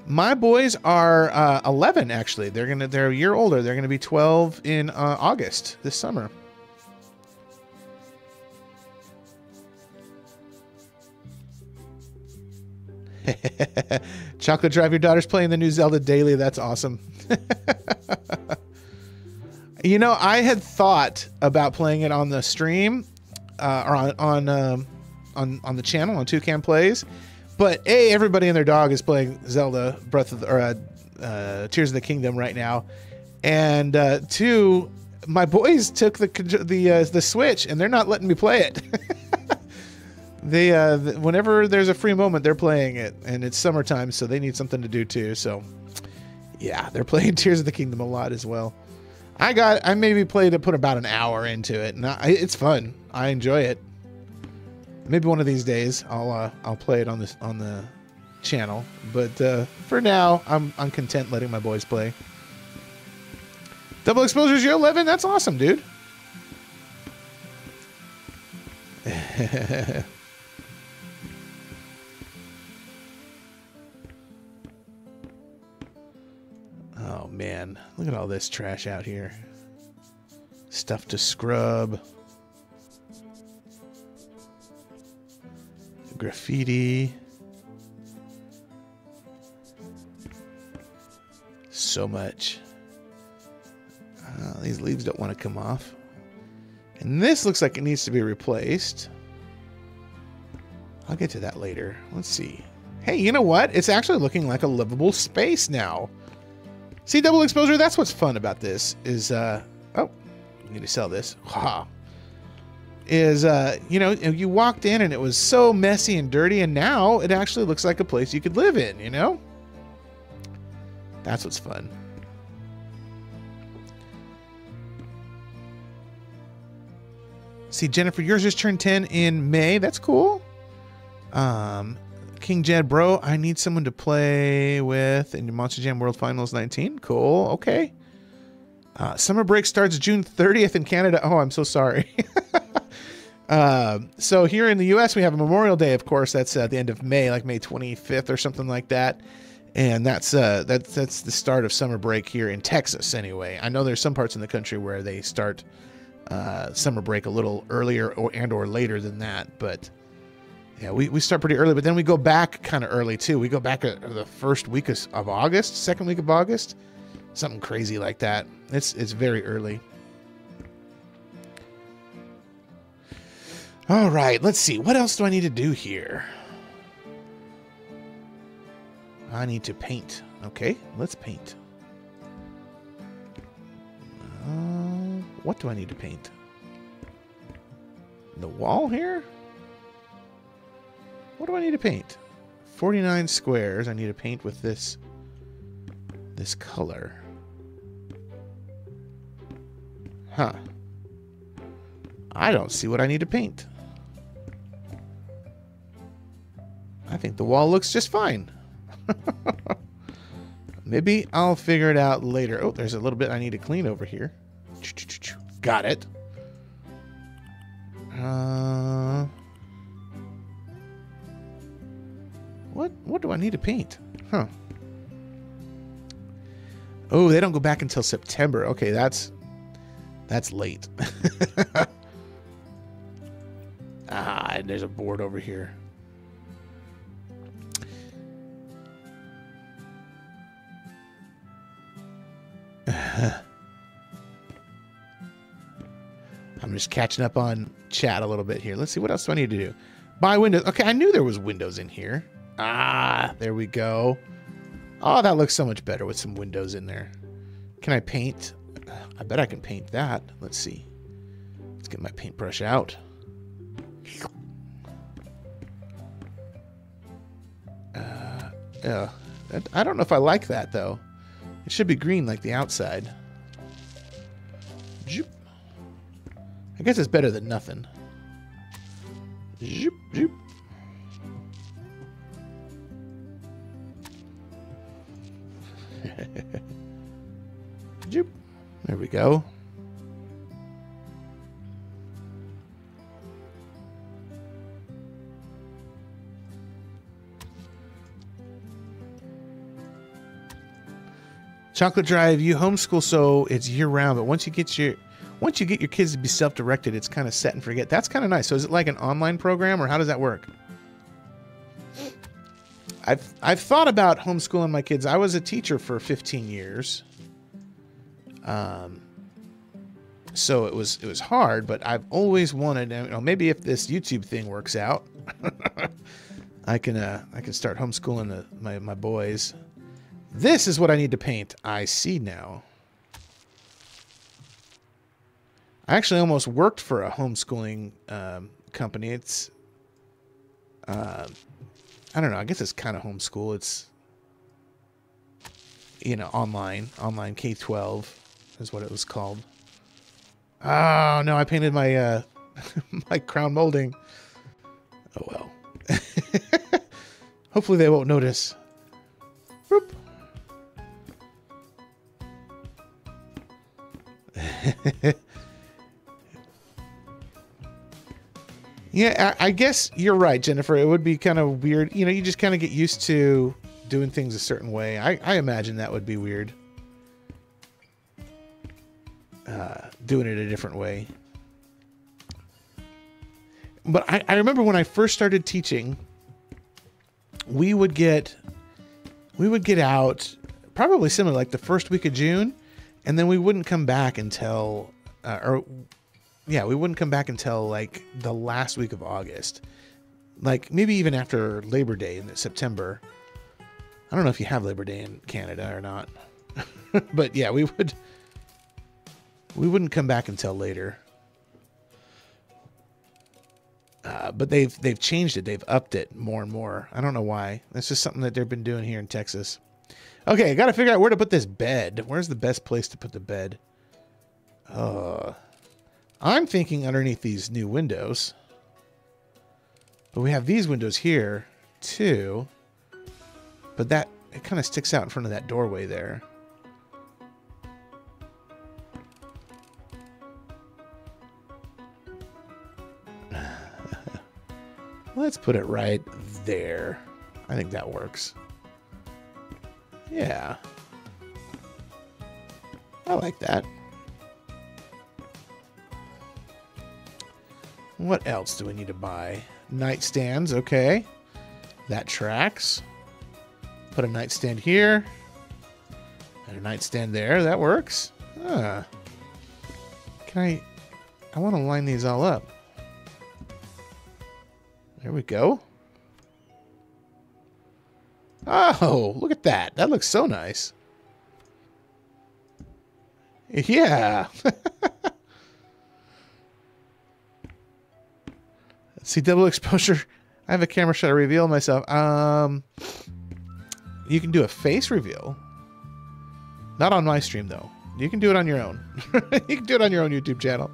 My boys are uh, 11 actually. They're gonna they're a year older. They're gonna be 12 in uh, August this summer. Chocolate Drive, your daughter's playing the new Zelda daily. That's awesome. you know, I had thought about playing it on the stream uh, or on on um, on on the channel on Toucan Plays but a everybody and their dog is playing Zelda Breath of the, or uh, uh, Tears of the Kingdom right now, and uh, two, my boys took the the uh, the Switch and they're not letting me play it. they uh, whenever there's a free moment, they're playing it, and it's summertime, so they need something to do too. So, yeah, they're playing Tears of the Kingdom a lot as well. I got I maybe played it, put about an hour into it, and I, it's fun. I enjoy it maybe one of these days I'll uh, I'll play it on this on the channel. But uh, for now, I'm I'm content letting my boys play. Double exposures, you 11. That's awesome, dude. oh man, look at all this trash out here. Stuff to scrub. Graffiti. So much. Uh, these leaves don't want to come off. And this looks like it needs to be replaced. I'll get to that later. Let's see. Hey, you know what? It's actually looking like a livable space now. See, double exposure, that's what's fun about this, is, uh, oh, I need to sell this. Ha is uh, you know you walked in and it was so messy and dirty and now it actually looks like a place you could live in you know? That's what's fun. See jennifer yours just turned 10 in may. That's cool. Um king jed bro i need someone to play with in monster jam world finals 19 cool. Okay. Uh, summer break starts june 30th in canada. Oh i'm so sorry Uh, so here in the U.S., we have a Memorial Day, of course. That's at the end of May, like May 25th or something like that. And that's uh, that's that's the start of summer break here in Texas, anyway. I know there's some parts in the country where they start uh, summer break a little earlier or and or later than that, but yeah, we, we start pretty early. But then we go back kind of early too. We go back the first week of, of August, second week of August, something crazy like that. It's it's very early. All right, let's see. What else do I need to do here? I need to paint. Okay, let's paint. Uh, what do I need to paint? The wall here? What do I need to paint? 49 squares. I need to paint with this this color. Huh. I don't see what I need to paint. I think the wall looks just fine. Maybe I'll figure it out later. Oh, there's a little bit I need to clean over here. Got it. Uh, what what do I need to paint? Huh. Oh, they don't go back until September. Okay, that's that's late. ah, and there's a board over here. I'm just catching up on chat a little bit here. Let's see what else do I need to do. Buy windows. Okay, I knew there was windows in here. Ah, there we go. Oh, that looks so much better with some windows in there. Can I paint? I bet I can paint that. Let's see. Let's get my paintbrush out. Uh, Yeah. I don't know if I like that though. It should be green like the outside. I guess it's better than nothing. Zoop. There we go. Chocolate Drive, you homeschool so it's year round, but once you get your once you get your kids to be self-directed, it's kind of set and forget. That's kind of nice. So is it like an online program or how does that work? I've I've thought about homeschooling my kids. I was a teacher for 15 years. Um so it was it was hard, but I've always wanted you know, maybe if this YouTube thing works out, I can uh I can start homeschooling the, my my boys. This is what I need to paint. I see now. I actually almost worked for a homeschooling um, company. It's, uh, I don't know. I guess it's kind of homeschool. It's, you know, online, online K twelve is what it was called. Oh no! I painted my uh, my crown molding. Oh well. Hopefully they won't notice. Boop. yeah, I, I, guess you're right, Jennifer. It would be kind of weird. You know, you just kind of get used to doing things a certain way. I, I imagine that would be weird. Uh, doing it a different way. But I, I remember when I first started teaching, we would get we would get out probably similar like the first week of June and then we wouldn't come back until uh, or yeah we wouldn't come back until like the last week of august. Like maybe even after labor day in september. I don't know if you have labor day in canada or not. But yeah we would we wouldn't come back until later. Uh, but they've they've changed it. They've upped it more and more. I don't know why. That's just something that they've been doing here in texas. Okay, I gotta figure out where to put this bed. Where's the best place to put the bed? Uh, I'm thinking underneath these new windows. But we have these windows here, too. But that, it kind of sticks out in front of that doorway there. Let's put it right there. I think that works. Yeah. I like that. What else do we need to buy? Nightstands, okay. That tracks. Put a nightstand here. And a nightstand there. That works. Ah. Can I... I want to line these all up. There we go. Oh, look at that. That looks so nice. Yeah. See double exposure. I have a camera shot to reveal myself. Um, you can do a face reveal. Not on my stream though. You can do it on your own. you can do it on your own YouTube channel.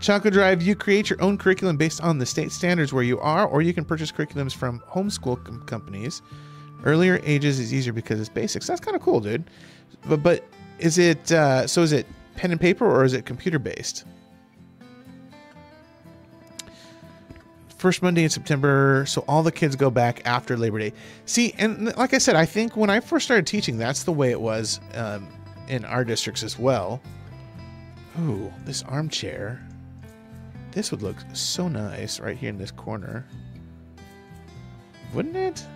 Choco Drive, you create your own curriculum based on the state standards where you are, or you can purchase curriculums from homeschool com companies Earlier ages is easier because it's basics. That's kind of cool, dude. But but is it uh, so? Is it pen and paper or is it computer based? First Monday in September, so all the kids go back after Labor Day. See, and like I said, I think when I first started teaching, that's the way it was um, in our districts as well. Ooh, this armchair. This would look so nice right here in this corner. Wouldn't it?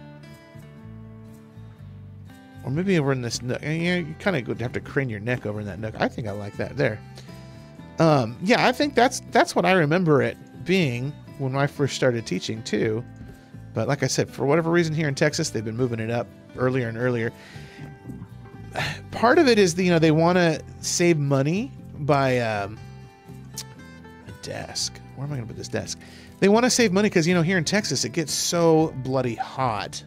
Or maybe over in this nook. You, you kind of would have to crane your neck over in that nook. I think I like that there. Um, yeah, I think that's that's what I remember it being when I first started teaching too. But like I said, for whatever reason here in Texas, they've been moving it up earlier and earlier. Part of it is, the, you know, they want to save money by um, a desk. Where am I going to put this desk? They want to save money because, you know, here in Texas, it gets so bloody hot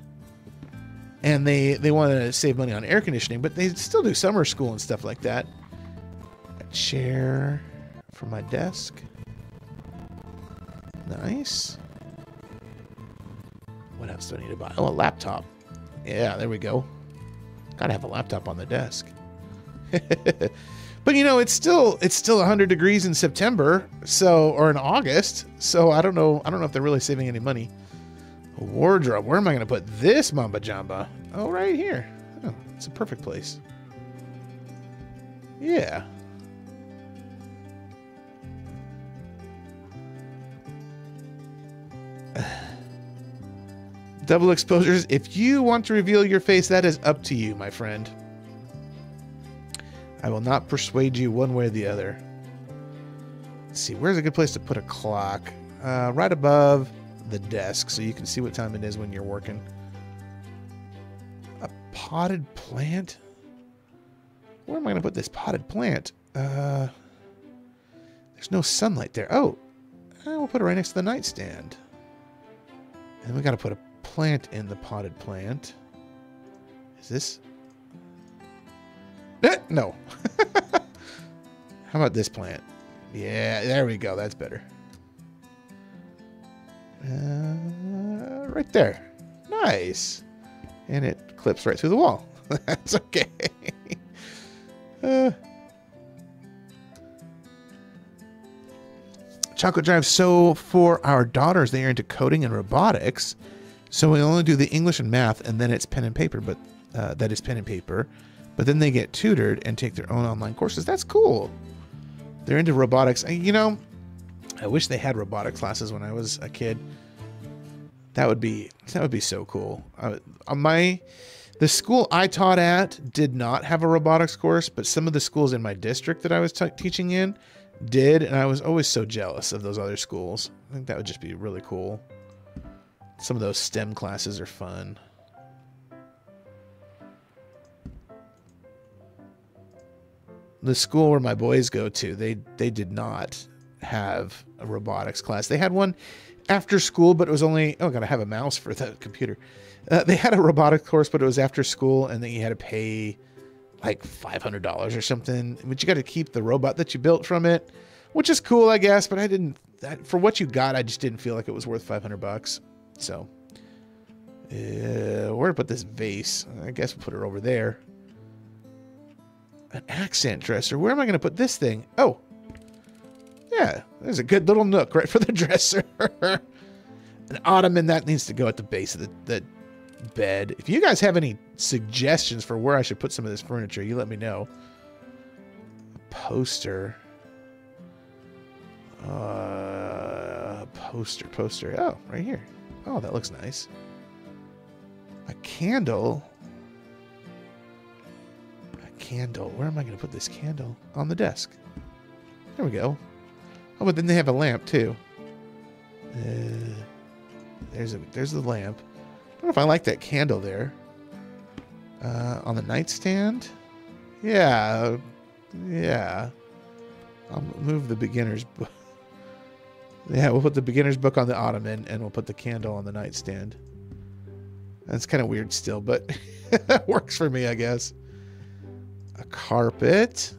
and they they want to save money on air conditioning, but they still do summer school and stuff like that. A chair for my desk. Nice. What else do I need to buy? Oh, a laptop. Yeah, there we go. Gotta have a laptop on the desk. but you know, it's still it's still 100 degrees in September, so or in August. So I don't know. I don't know if they're really saving any money. A wardrobe. Where am I to put this Mamba Jamba? Oh, right here. Oh, it's a perfect place. Yeah. Double exposures. If you want to reveal your face, that is up to you, my friend. I will not persuade you one way or the other. Let's see, where's a good place to put a clock? Uh, right above the desk so you can see what time it is when you're working. A potted plant? Where am I going to put this potted plant? Uh, there's no sunlight there. Oh, we'll put it right next to the nightstand. And we got to put a plant in the potted plant. Is this? Eh, no. How about this plant? Yeah, there we go. That's better. Uh, right there. Nice. And it clips right through the wall. That's okay. uh, Chocolate Drive. So for our daughters, they are into coding and robotics. So we only do the English and math, and then it's pen and paper. But uh, that is pen and paper. But then they get tutored and take their own online courses. That's cool. They're into robotics. You know, I wish they had robotics classes when I was a kid. That would be that would be so cool. Uh, my the school I taught at did not have a robotics course, but some of the schools in my district that I was teaching in did, and I was always so jealous of those other schools. I think that would just be really cool. Some of those STEM classes are fun. The school where my boys go to, they they did not have a robotics class. They had one after school, but it was only oh, gotta have a mouse for the computer. Uh, they had a robotics course, but it was after school, and then you had to pay like five hundred dollars or something. But you got to keep the robot that you built from it, which is cool, I guess. But I didn't that, for what you got. I just didn't feel like it was worth five hundred bucks. So, uh, where to put this vase? I guess we'll put her over there. An accent dresser. Where am I going to put this thing? Oh, yeah, there's a good little nook right for the dresser. An ottoman that needs to go at the base of the, the bed. If you guys have any suggestions for where I should put some of this furniture, you let me know. A poster. Uh, poster, poster. Oh, right here. Oh, that looks nice. A candle. A candle. Where am I going to put this candle? On the desk. There we go. Oh, but then they have a lamp too. Uh, there's a there's the lamp. I if I like that candle there. Uh, on the nightstand. Yeah, yeah. I'll move the beginner's book. Yeah, we'll put the beginner's book on the ottoman, and we'll put the candle on the nightstand. That's kind of weird still, but it works for me, I guess. A carpet.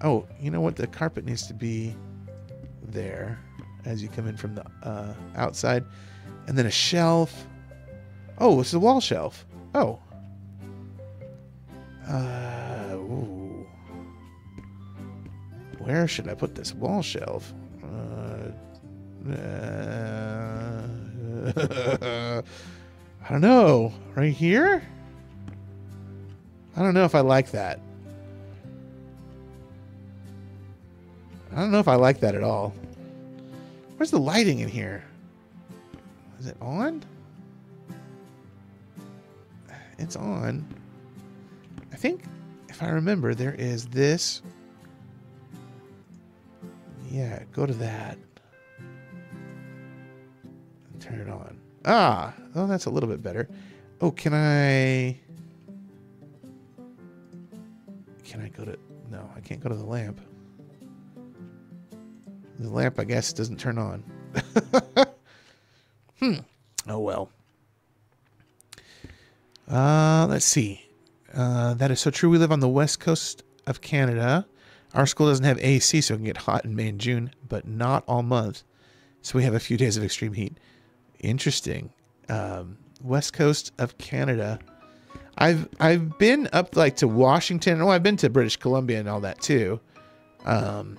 Oh, you know what? The carpet needs to be there as you come in from the uh, outside. And then a shelf. Oh, it's a wall shelf. Oh. Uh, ooh. Where should I put this wall shelf? Uh, uh, I don't know. Right here? I don't know if I like that. I don't know if I like that at all. Where's the lighting in here? Is it on? It's on. I think, if I remember, there is this. Yeah, go to that. Turn it on. Ah, oh, that's a little bit better. Oh, can I... Can I go to... No, I can't go to the lamp. The lamp, I guess, doesn't turn on. hmm. Oh well. let's see. Uh, that is so true. We live on the west coast of Canada. Our school doesn't have AC, so it can get hot in May and June, but not all month. So we have a few days of extreme heat. Interesting. Um, west coast of Canada. I've I've been up like to Washington. Oh, I've been to British Columbia and all that too. Um,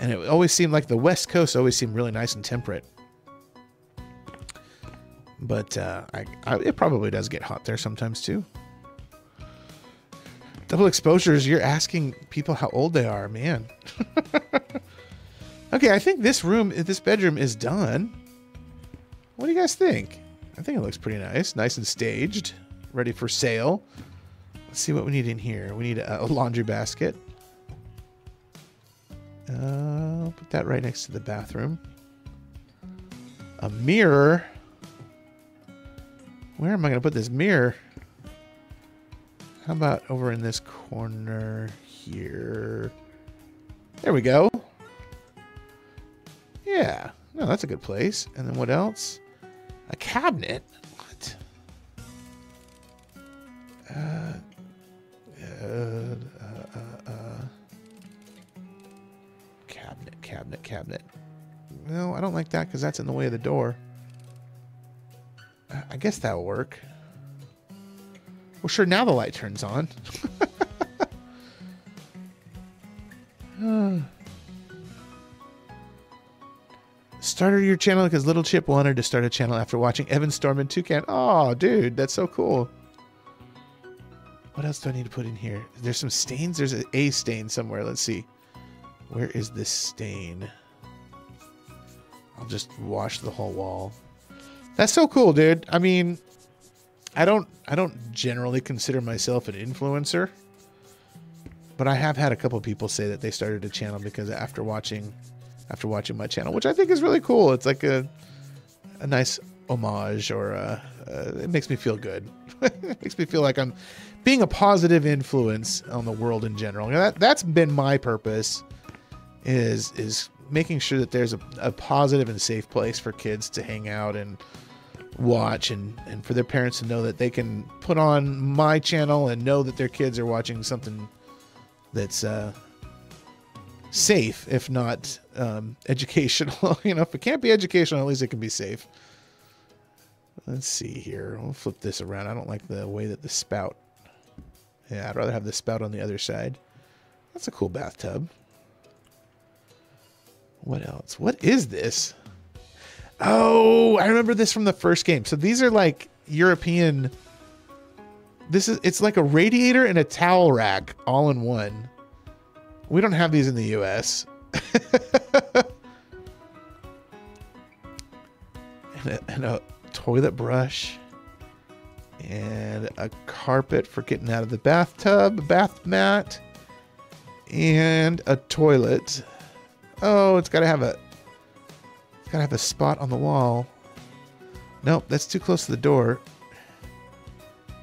and it always seemed like the West Coast always seemed really nice and temperate. But uh, I, I, it probably does get hot there sometimes too. Double exposures, you're asking people how old they are, man. okay, I think this room, this bedroom is done. What do you guys think? I think it looks pretty nice. Nice and staged. Ready for sale. Let's see what we need in here. We need a, a laundry basket. Uh, I'll put that right next to the bathroom. A mirror. Where am I going to put this mirror? How about over in this corner here? There we go. Yeah. No, that's a good place. And then what else? A cabinet? What? Uh, uh, uh, uh, uh cabinet, cabinet. No, I don't like that because that's in the way of the door. Uh, I guess that'll work. Well, sure, now the light turns on. Started your channel because Little Chip wanted to start a channel after watching Evan Storm and Toucan. Oh, dude, that's so cool. What else do I need to put in here? There's some stains. There's a, a stain somewhere. Let's see. Where is this stain? I'll just wash the whole wall. That's so cool, dude. I mean, I don't I don't generally consider myself an influencer, but I have had a couple people say that they started a channel because after watching after watching my channel, which I think is really cool. It's like a a nice homage or a, uh, it makes me feel good. it makes me feel like I'm being a positive influence on the world in general. That that's been my purpose is is making sure that there's a, a positive and safe place for kids to hang out and watch and, and for their parents to know that they can put on my channel and know that their kids are watching something that's uh, safe, if not um, educational. you know, if it can't be educational, at least it can be safe. Let's see here. I'll flip this around. I don't like the way that the spout. Yeah, I'd rather have the spout on the other side. That's a cool bathtub. What else? What is this? Oh, I remember this from the first game. So these are like European. This is it's like a radiator and a towel rack all in one. We don't have these in the US. and, a, and a toilet brush and a carpet for getting out of the bathtub, bath mat, and a toilet. Oh, it's got to have a it's got to have a spot on the wall. Nope, that's too close to the door.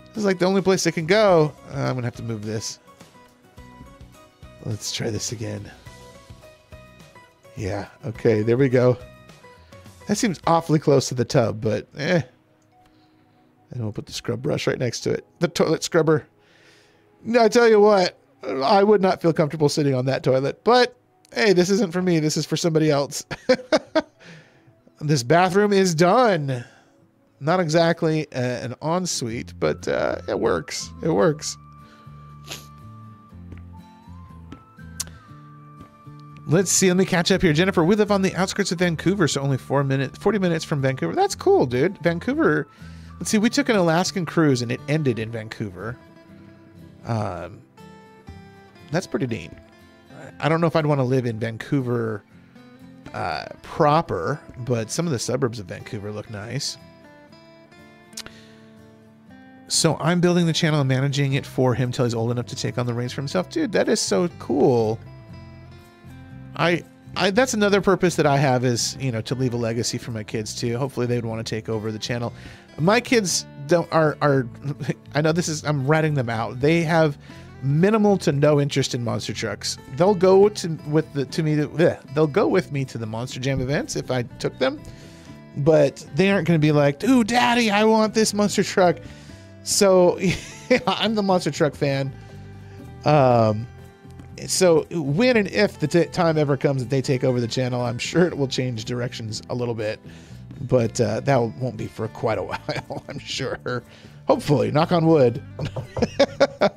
This is like the only place it can go. Uh, I'm to have to move this. Let's try this again. Yeah, okay, there we go. That seems awfully close to the tub, but eh. And we'll put the scrub brush right next to it. The toilet scrubber. No, I tell you what, I would not feel comfortable sitting on that toilet, but hey, this isn't for me. This is for somebody else. this bathroom is done. Not exactly a, an ensuite, but uh, it works. It works. Let's see. Let me catch up here. Jennifer, we live on the outskirts of Vancouver, so only four minutes, 40 minutes from Vancouver. That's cool, dude. Vancouver. Let's see. We took an Alaskan cruise and it ended in Vancouver. Um, that's pretty neat. I don't know if I'd want to live in Vancouver uh, proper, but some of the suburbs of Vancouver look nice. So I'm building the channel and managing it for him till he's old enough to take on the reins for himself. Dude, that is so cool. I, I that's another purpose that I have is, you know, to leave a legacy for my kids too. Hopefully they would want to take over the channel. My kids don't are are I know this is I'm ratting them out. They have minimal to no interest in monster trucks. They'll go to with the to me to, they'll go with me to the Monster Jam events if I took them, but they aren't going to be like, "Ooh, Daddy, I want this monster truck." so I'm the monster truck fan. Um, so when and if the t- time ever comes that they take over the channel, I'm sure it will change directions a little bit, but uh, that won't be for quite a while. I'm sure. Hopefully, knock on wood.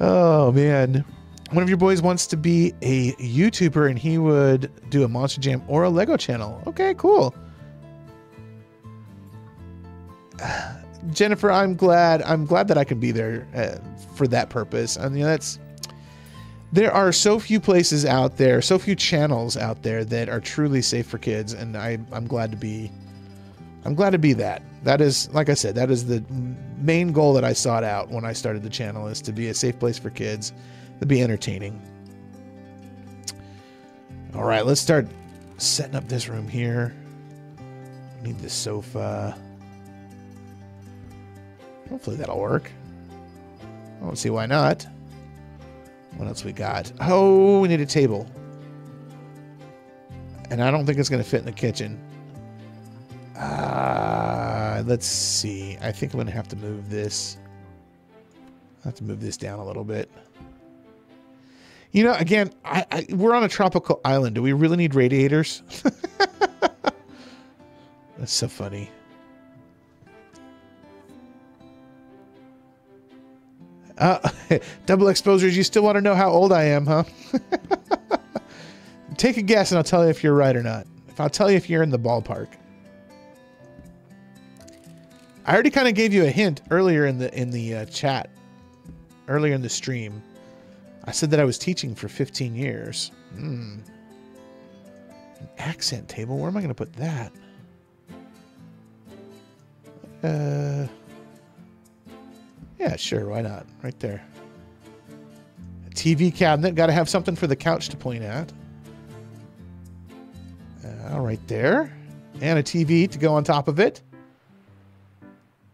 oh man, one of your boys wants to be a YouTuber, and he would do a Monster Jam or a Lego channel. Okay, cool. Jennifer, I'm glad. I'm glad that I can be there uh, for that purpose. I mean, that's there are so few places out there, so few channels out there that are truly safe for kids, and I, I'm glad to be. I'm glad to be that. That is, like I said, that is the main goal that I sought out when I started the channel is to be a safe place for kids, to be entertaining. All right, let's start setting up this room here. Need the sofa. Hopefully that'll work. I don't see why not. What else we got? Oh, we need a table. And I don't think it's going to fit in the kitchen. Uh, let's see. I think I'm going to have to move this. I have to move this down a little bit. You know, again, I, I, we're on a tropical island. Do we really need radiators? That's so funny. Uh, double exposures. You still want to know how old I am, huh? Take a guess, and I'll tell you if you're right or not. If I'll tell you if you're in the ballpark. I already kind of gave you a hint earlier in the in the uh, chat, earlier in the stream. I said that I was teaching for 15 years. Hmm. An accent table. Where am I going to put that? Uh. Yeah, sure. Why not? Right there. A TV cabinet. Got to have something for the couch to point at. Uh, right there. And a TV to go on top of it.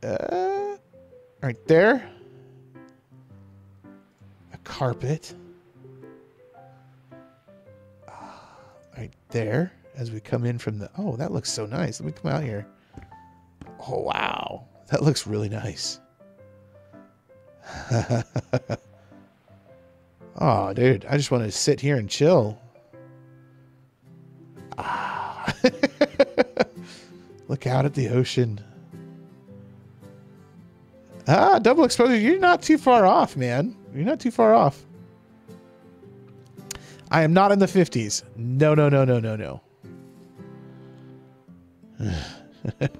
Uh, right there. A carpet. Uh, right there. As we come in from the... Oh, that looks so nice. Let me come out here. Oh, wow. That looks really nice. oh, dude, I just want to sit here and chill. Ah. Look out at the ocean. Ah, double exposure. You're not too far off, man. You're not too far off. I am not in the 50s. No, no, no, no, no, no. Let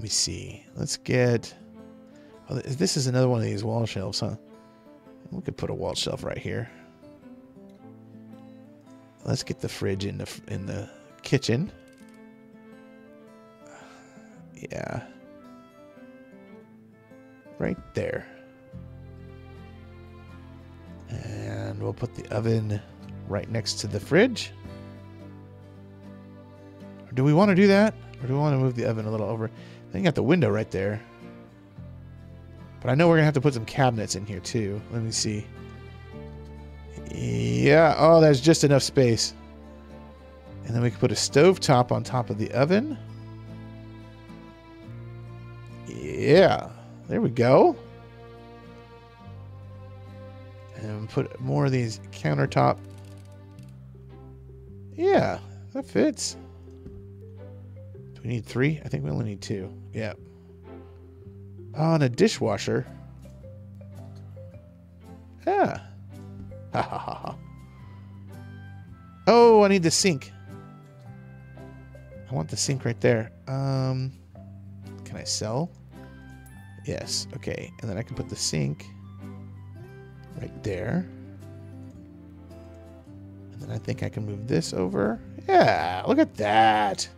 me see. Let's get. Oh, this is another one of these wall shelves, huh? We could put a wall shelf right here. Let's get the fridge in the in the kitchen. Yeah. Right there. And we'll put the oven right next to the fridge. Do we want to do that? Or do we want to move the oven a little over? Then you got the window right there. But I know we're going to have to put some cabinets in here too. Let me see. Yeah. Oh, there's just enough space. And then we can put a stove top on top of the oven. Yeah. There we go. And put more of these countertop. Yeah, that fits. Do we need three? I think we only need two. Yeah. On a dishwasher. Yeah. Ha ha ha ha. Oh, I need the sink. I want the sink right there. Um, can I sell? Yes. Okay. And then I can put the sink right there. And then I think I can move this over. Yeah, look at that.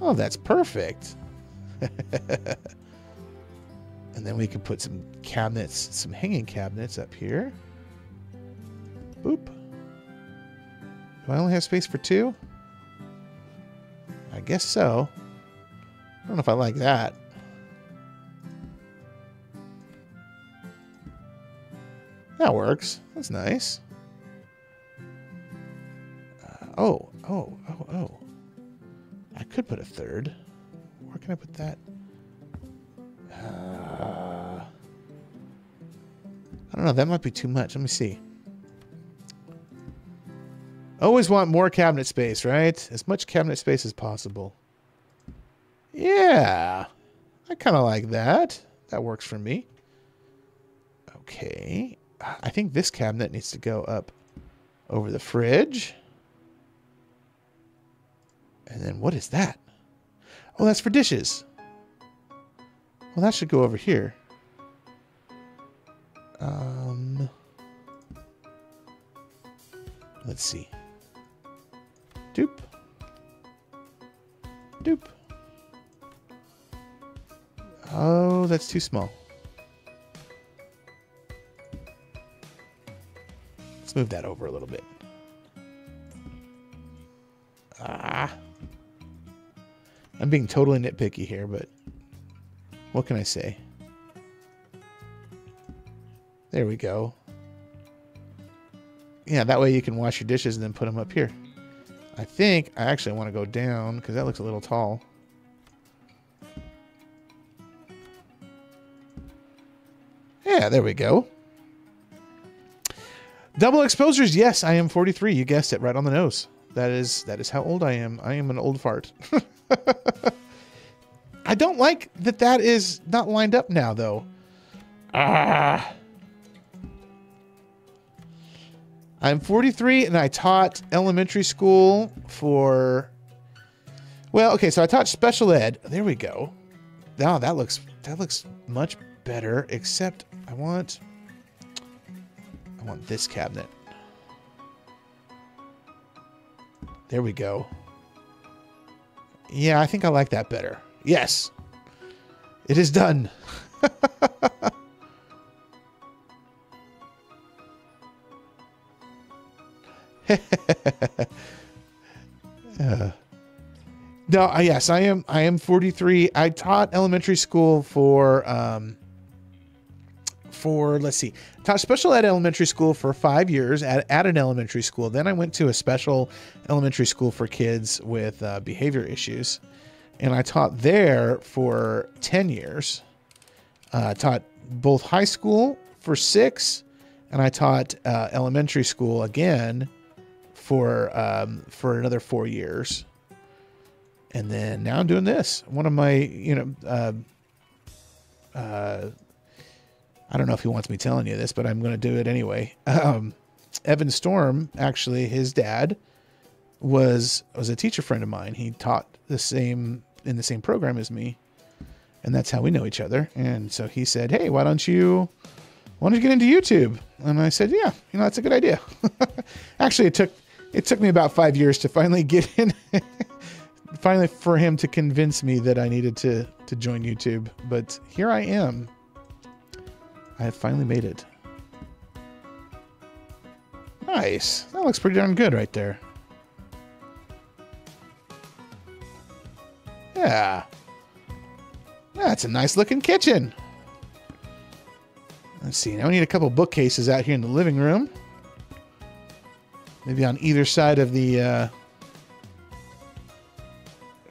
Oh, that's perfect. and then we can put some cabinets, some hanging cabinets up here. Boop. Do I only have space for two? I guess so. I don't know if I like that. That works. That's nice. Uh, oh, oh, oh, oh. I could put a third. Where can I put that? Uh, I don't know. That might be too much. Let me see. Always want more cabinet space, right? As much cabinet space as possible. Yeah. I kind of like that. That works for me. Okay. I think this cabinet needs to go up over the fridge. And then what is that? Oh, that's for dishes. Well, that should go over here. Um, let's see. Doop. Doop. Oh, that's too small. Let's move that over a little bit. Ah. I'm being totally nitpicky here, but what can I say? There we go. Yeah, that way you can wash your dishes and then put them up here. I think I actually want to go down because that looks a little tall. Yeah, there we go. Double exposures. Yes, I am 43. You guessed it right on the nose. That is that is how old I am. I am an old fart. I don't like that that is not lined up now though. Ah. I'm 43 and I taught elementary school for Well, okay, so I taught special ed. There we go. Now that looks that looks much better except I want I want this cabinet. There we go. Yeah, I think I like that better. Yes. It is done. uh, no, I yes, I am. I am 43. I taught elementary school for um, for let's see, taught special ed elementary school for five years at, at an elementary school. Then I went to a special elementary school for kids with uh, behavior issues, and I taught there for ten years. Uh, taught both high school for six, and I taught uh, elementary school again for um, for another four years. And then now I'm doing this. One of my, you know, uh, uh, I don't know if he wants me telling you this, but I'm going to do it anyway. Um, Evan Storm, actually, his dad was was a teacher friend of mine. He taught the same in the same program as me, and that's how we know each other. And so he said, "Hey, why don't you why don't you get into YouTube?" And I said, "Yeah, you know, that's a good idea." actually, it took it took me about five years to finally get in. finally, for him to convince me that I needed to to join YouTube, but here I am I have finally made it. Nice. That looks pretty darn good right there. Yeah. That's a nice looking kitchen. Let's see. Now we need a couple bookcases out here in the living room. Maybe on either side of the... Uh...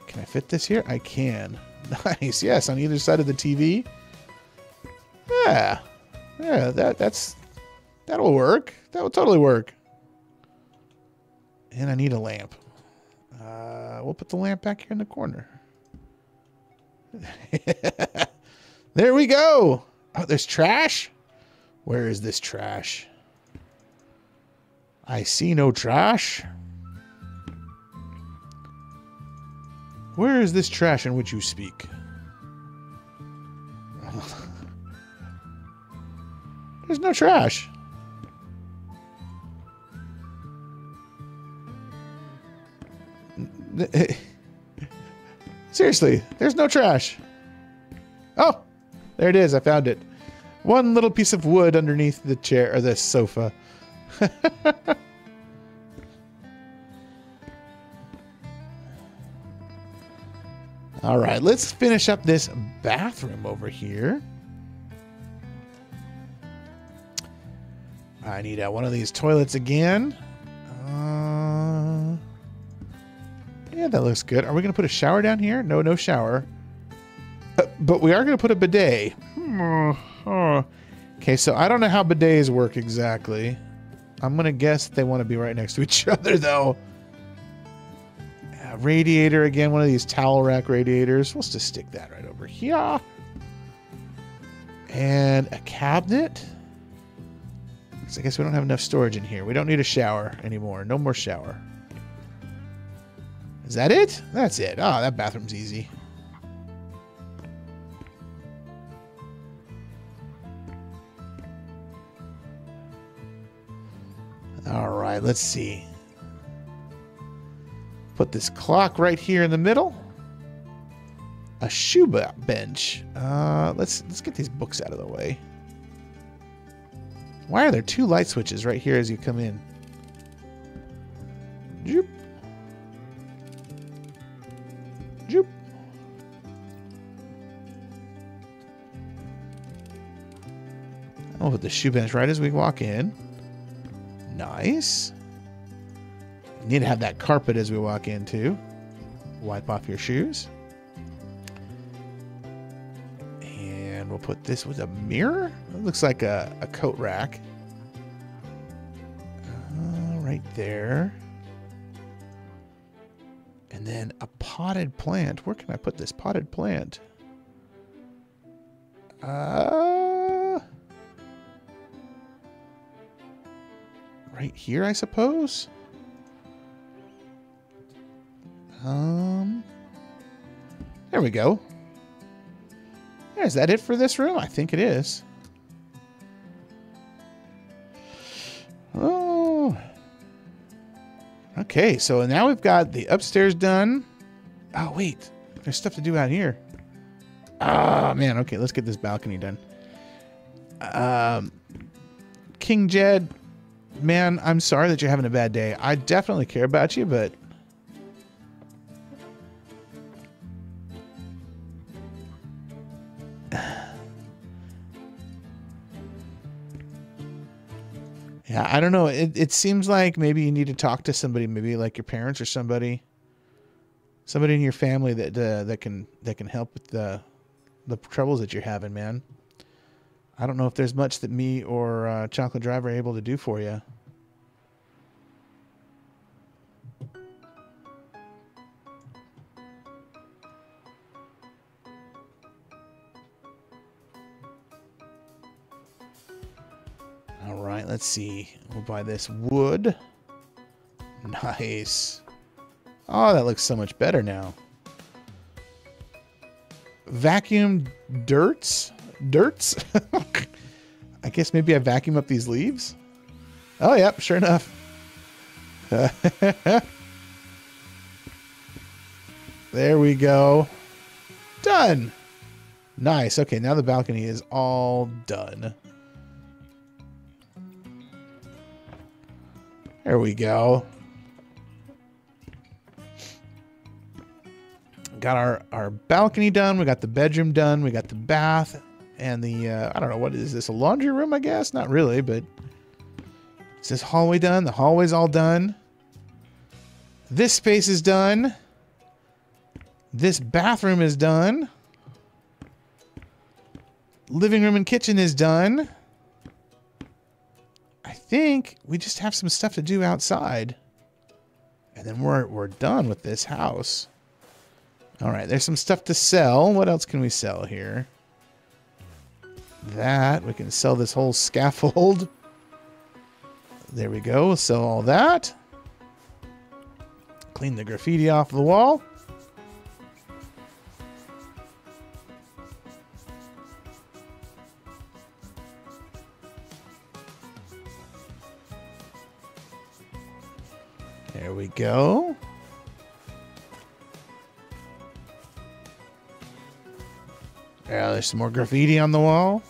Can I fit this here? I can. Nice. Yes, on either side of the TV. Yeah. Yeah, that that's that'll work. That will totally work. And I need a lamp. Uh, we'll put the lamp back here in the corner. there we go. Oh, there's trash. Where is this trash? I see no trash. Where is this trash in which you speak? There's no trash. Seriously, there's no trash. Oh, there it is. I found it. One little piece of wood underneath the chair or the sofa. All right, let's finish up this bathroom over here. I need uh, one of these toilets again. Uh, Yeah, that looks good. Are we going to put a shower down here? No, no shower. Uh, but we are going to put a bidet. Hmm, oh. Okay, so I don't know how bidets work exactly. I'm going to guess they want to be right next to each other, though. Uh, radiator, again, one of these towel rack radiators. Let's just stick that right over here. And a cabinet. I guess we don't have enough storage in here. We don't need a shower anymore. No more shower. Is that it? That's it. Oh, that bathroom's easy. All right, let's see. Put this clock right here in the middle. A shoe bench. Uh, let's let's get these books out of the way. Why are there two light switches right here as you come in? Joop. Joop. I'll put the shoe bench right as we walk in. Nice. Need to have that carpet as we walk in too. Wipe off your shoes. We'll put this with a mirror. It looks like a, a coat rack. Uh, right there. And then a potted plant. Where can I put this potted plant? Uh, right here, I suppose. Um, there we go. Is that it for this room? I think it is. Oh. Okay, so now we've got the upstairs done. Oh, wait. There's stuff to do out here. Ah, oh, man. Okay, let's get this balcony done. Um, King Jed, man, I'm sorry that you're having a bad day. I definitely care about you, but I don't know. It it seems like maybe you need to talk to somebody, maybe like your parents or somebody, somebody in your family that uh, that can that can help with the the troubles that you're having, man. I don't know if there's much that me or uh, Chocolate Driver are able to do for you. Right, let's see. We'll buy this wood. Nice. Oh, that looks so much better now. Vacuum dirts? Dirts? I guess maybe I vacuum up these leaves? Oh, yep, sure enough. there we go. Done. Nice. Okay, now the balcony is all done. There we go. Got our, our balcony done. We got the bedroom done. We got the bath and the, uh, I don't know, what is this? A laundry room, I guess? Not really, but is this hallway done? The hallway's all done. This space is done. This bathroom is done. Living room and kitchen is done. Think we just have some stuff to do outside. And then we're, we're done with this house. All right, there's some stuff to sell. What else can we sell here? That. We can sell this whole scaffold. There we go. We'll sell all that. Clean the graffiti off the wall. There we go. Yeah, there's some more graffiti on the wall.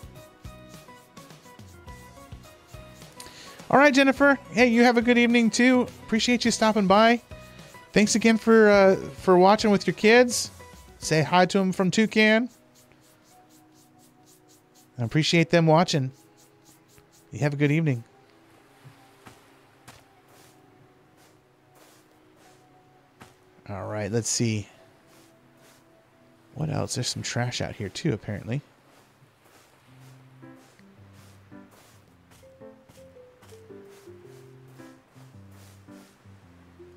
All right, Jennifer. Hey, you have a good evening too. Appreciate you stopping by. Thanks again for uh, for watching with your kids. Say hi to them from Toucan. I appreciate them watching. You have a good evening. Let's see. What else? There's some trash out here too, apparently.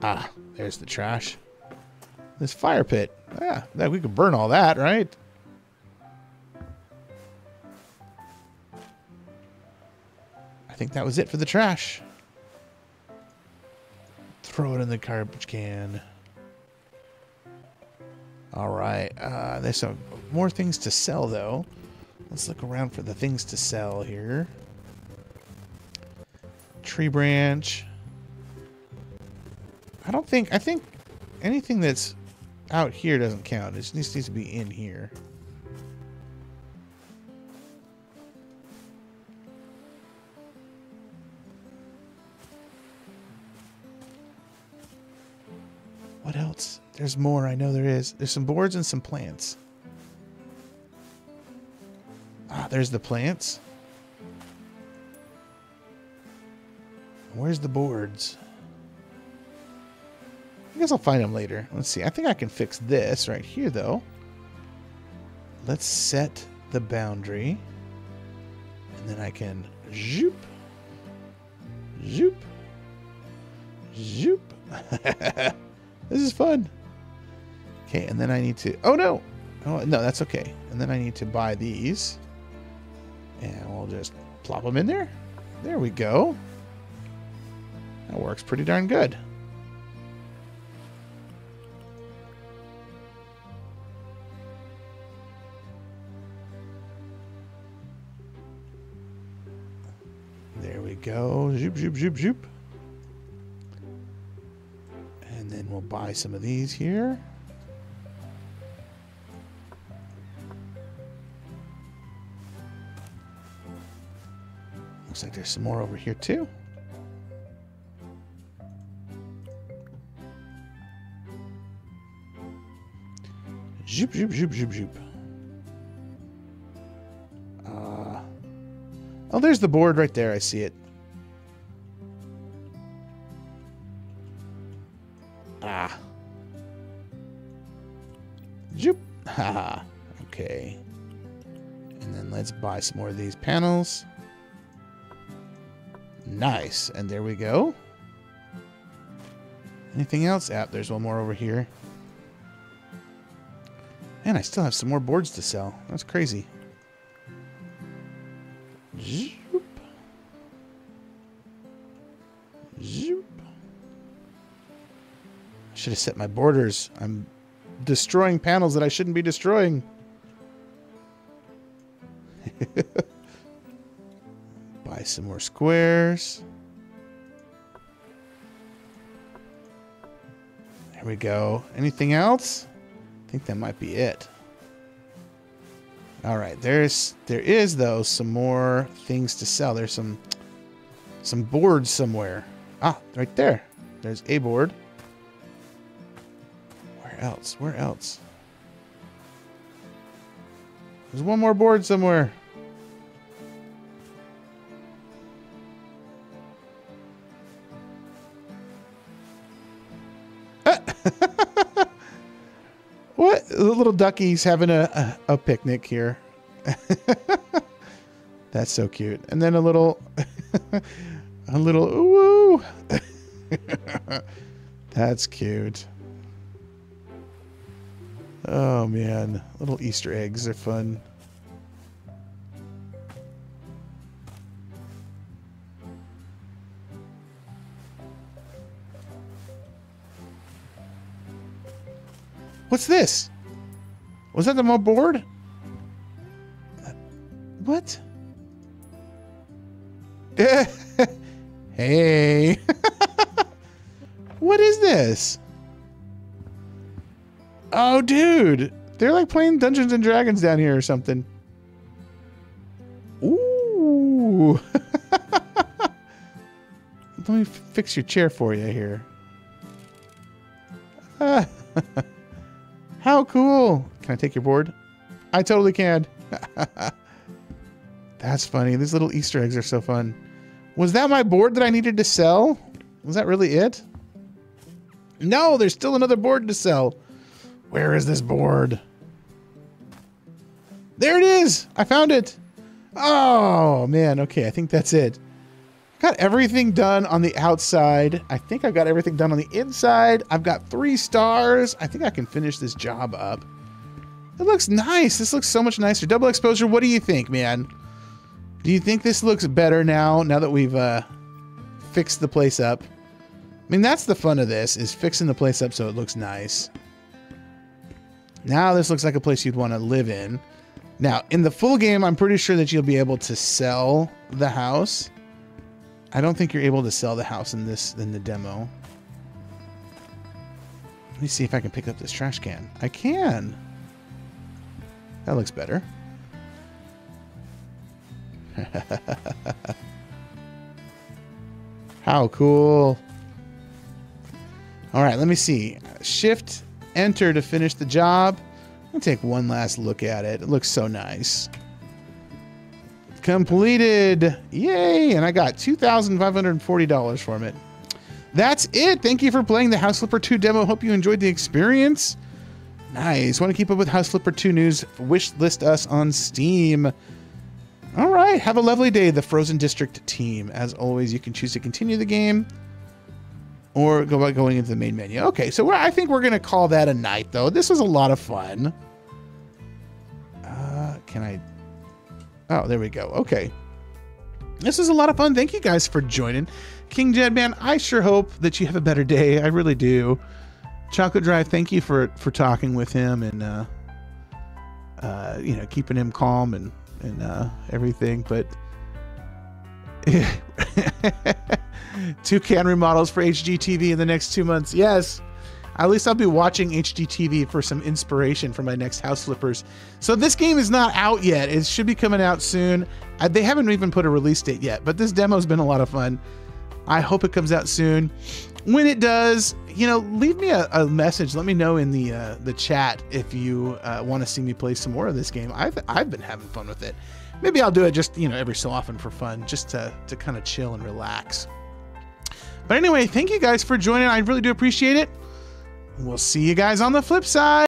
Ah, there's the trash. This fire pit. Yeah, that we could burn all that, right? I think that was it for the trash. Throw it in the garbage can. All right. Uh, there's some more things to sell, though. Let's look around for the things to sell here. Tree branch. I don't think... I think anything that's out here doesn't count. It just needs to be in here. There's more. I know there is. There's some boards and some plants. Ah, there's the plants. Where's the boards? I guess I'll find them later. Let's see. I think I can fix this right here, though. Let's set the boundary. And then I can zoop, zoop, zoop. this is fun. Okay, and then I need to... Oh, no! Oh, no, that's okay. And then I need to buy these. And we'll just plop them in there. There we go. That works pretty darn good. There we go. Zoop, zoop, zoop, zoop. And then we'll buy some of these here. Looks like there's some more over here too. Zoop, zoop, zoop, zoop, zoop. Uh, oh, there's the board right there. I see it. Ah. Zoop. Haha. okay. And then let's buy some more of these panels. Nice. And there we go. Anything else? App, ah, there's one more over here. Man, I still have some more boards to sell. That's crazy. Zoop. Zoop. I should have set my borders. I'm destroying panels that I shouldn't be destroying. Some more squares. There we go. Anything else? I think that might be it. All right, there's there is though some more things to sell. There's some some boards somewhere. Ah, right there. There's a board. Where else? Where else? There's one more board somewhere. Duckies having a, a, a picnic here. That's so cute. And then a little, a little ooh. That's cute. Oh man, little Easter eggs are fun. What's this? Was that the mo board? What? hey. what is this? Oh, dude. They're like playing Dungeons and Dragons down here or something. Ooh. Let me fix your chair for you here. How cool. Can I take your board? I totally can. That's funny. These little Easter eggs are so fun. Was that my board that I needed to sell? Was that really it? No, there's still another board to sell. Where is this board? There it is. I found it. Oh, man. Okay, I think that's it. Got everything done on the outside. I think I've got everything done on the inside. I've got three stars. I think I can finish this job up. It looks nice. This looks so much nicer. Double exposure, what do you think, man? Do you think this looks better now, now that we've uh, fixed the place up? I mean, that's the fun of this, is fixing the place up so it looks nice. Now this looks like a place you'd want to live in. Now, in the full game, I'm pretty sure that you'll be able to sell the house. I don't think you're able to sell the house in this in the demo. Let me see if I can pick up this trash can. I can. That looks better. How cool. All right, let me see. Shift enter to finish the job. I'll take one last look at it. It looks so nice. Completed. Yay. And I got $2,540 from it. That's it. Thank you for playing the House Flipper 2 demo. Hope you enjoyed the experience. Nice. Want to keep up with House Flipper 2 news? Wish list us on Steam. All right. Have a lovely day, the Frozen District team. As always, you can choose to continue the game or go by going into the main menu. Okay, so I think we're going to call that a night, though. This was a lot of fun. Uh, can I... Oh, there we go. Okay. This was a lot of fun. Thank you guys for joining. King Jedman, I sure hope that you have a better day. I really do. Chocolate Drive, thank you for for talking with him and uh, uh, you know keeping him calm and and uh, everything. But Toucan remodels for HGTV in the next two months. Yes. At least I'll be watching HGTV for some inspiration for my next House Flippers. So this game is not out yet. It should be coming out soon. Uh, they haven't even put a release date yet, but this demo's been a lot of fun. I hope it comes out soon. When it does, you know, leave me a, a message. Let me know in the uh, the chat if you uh, want to see me play some more of this game. I've I've been having fun with it. Maybe I'll do it just you know every so often for fun, just to to kind of chill and relax. But anyway, thank you guys for joining. I really do appreciate it. We'll see you guys on the flip side.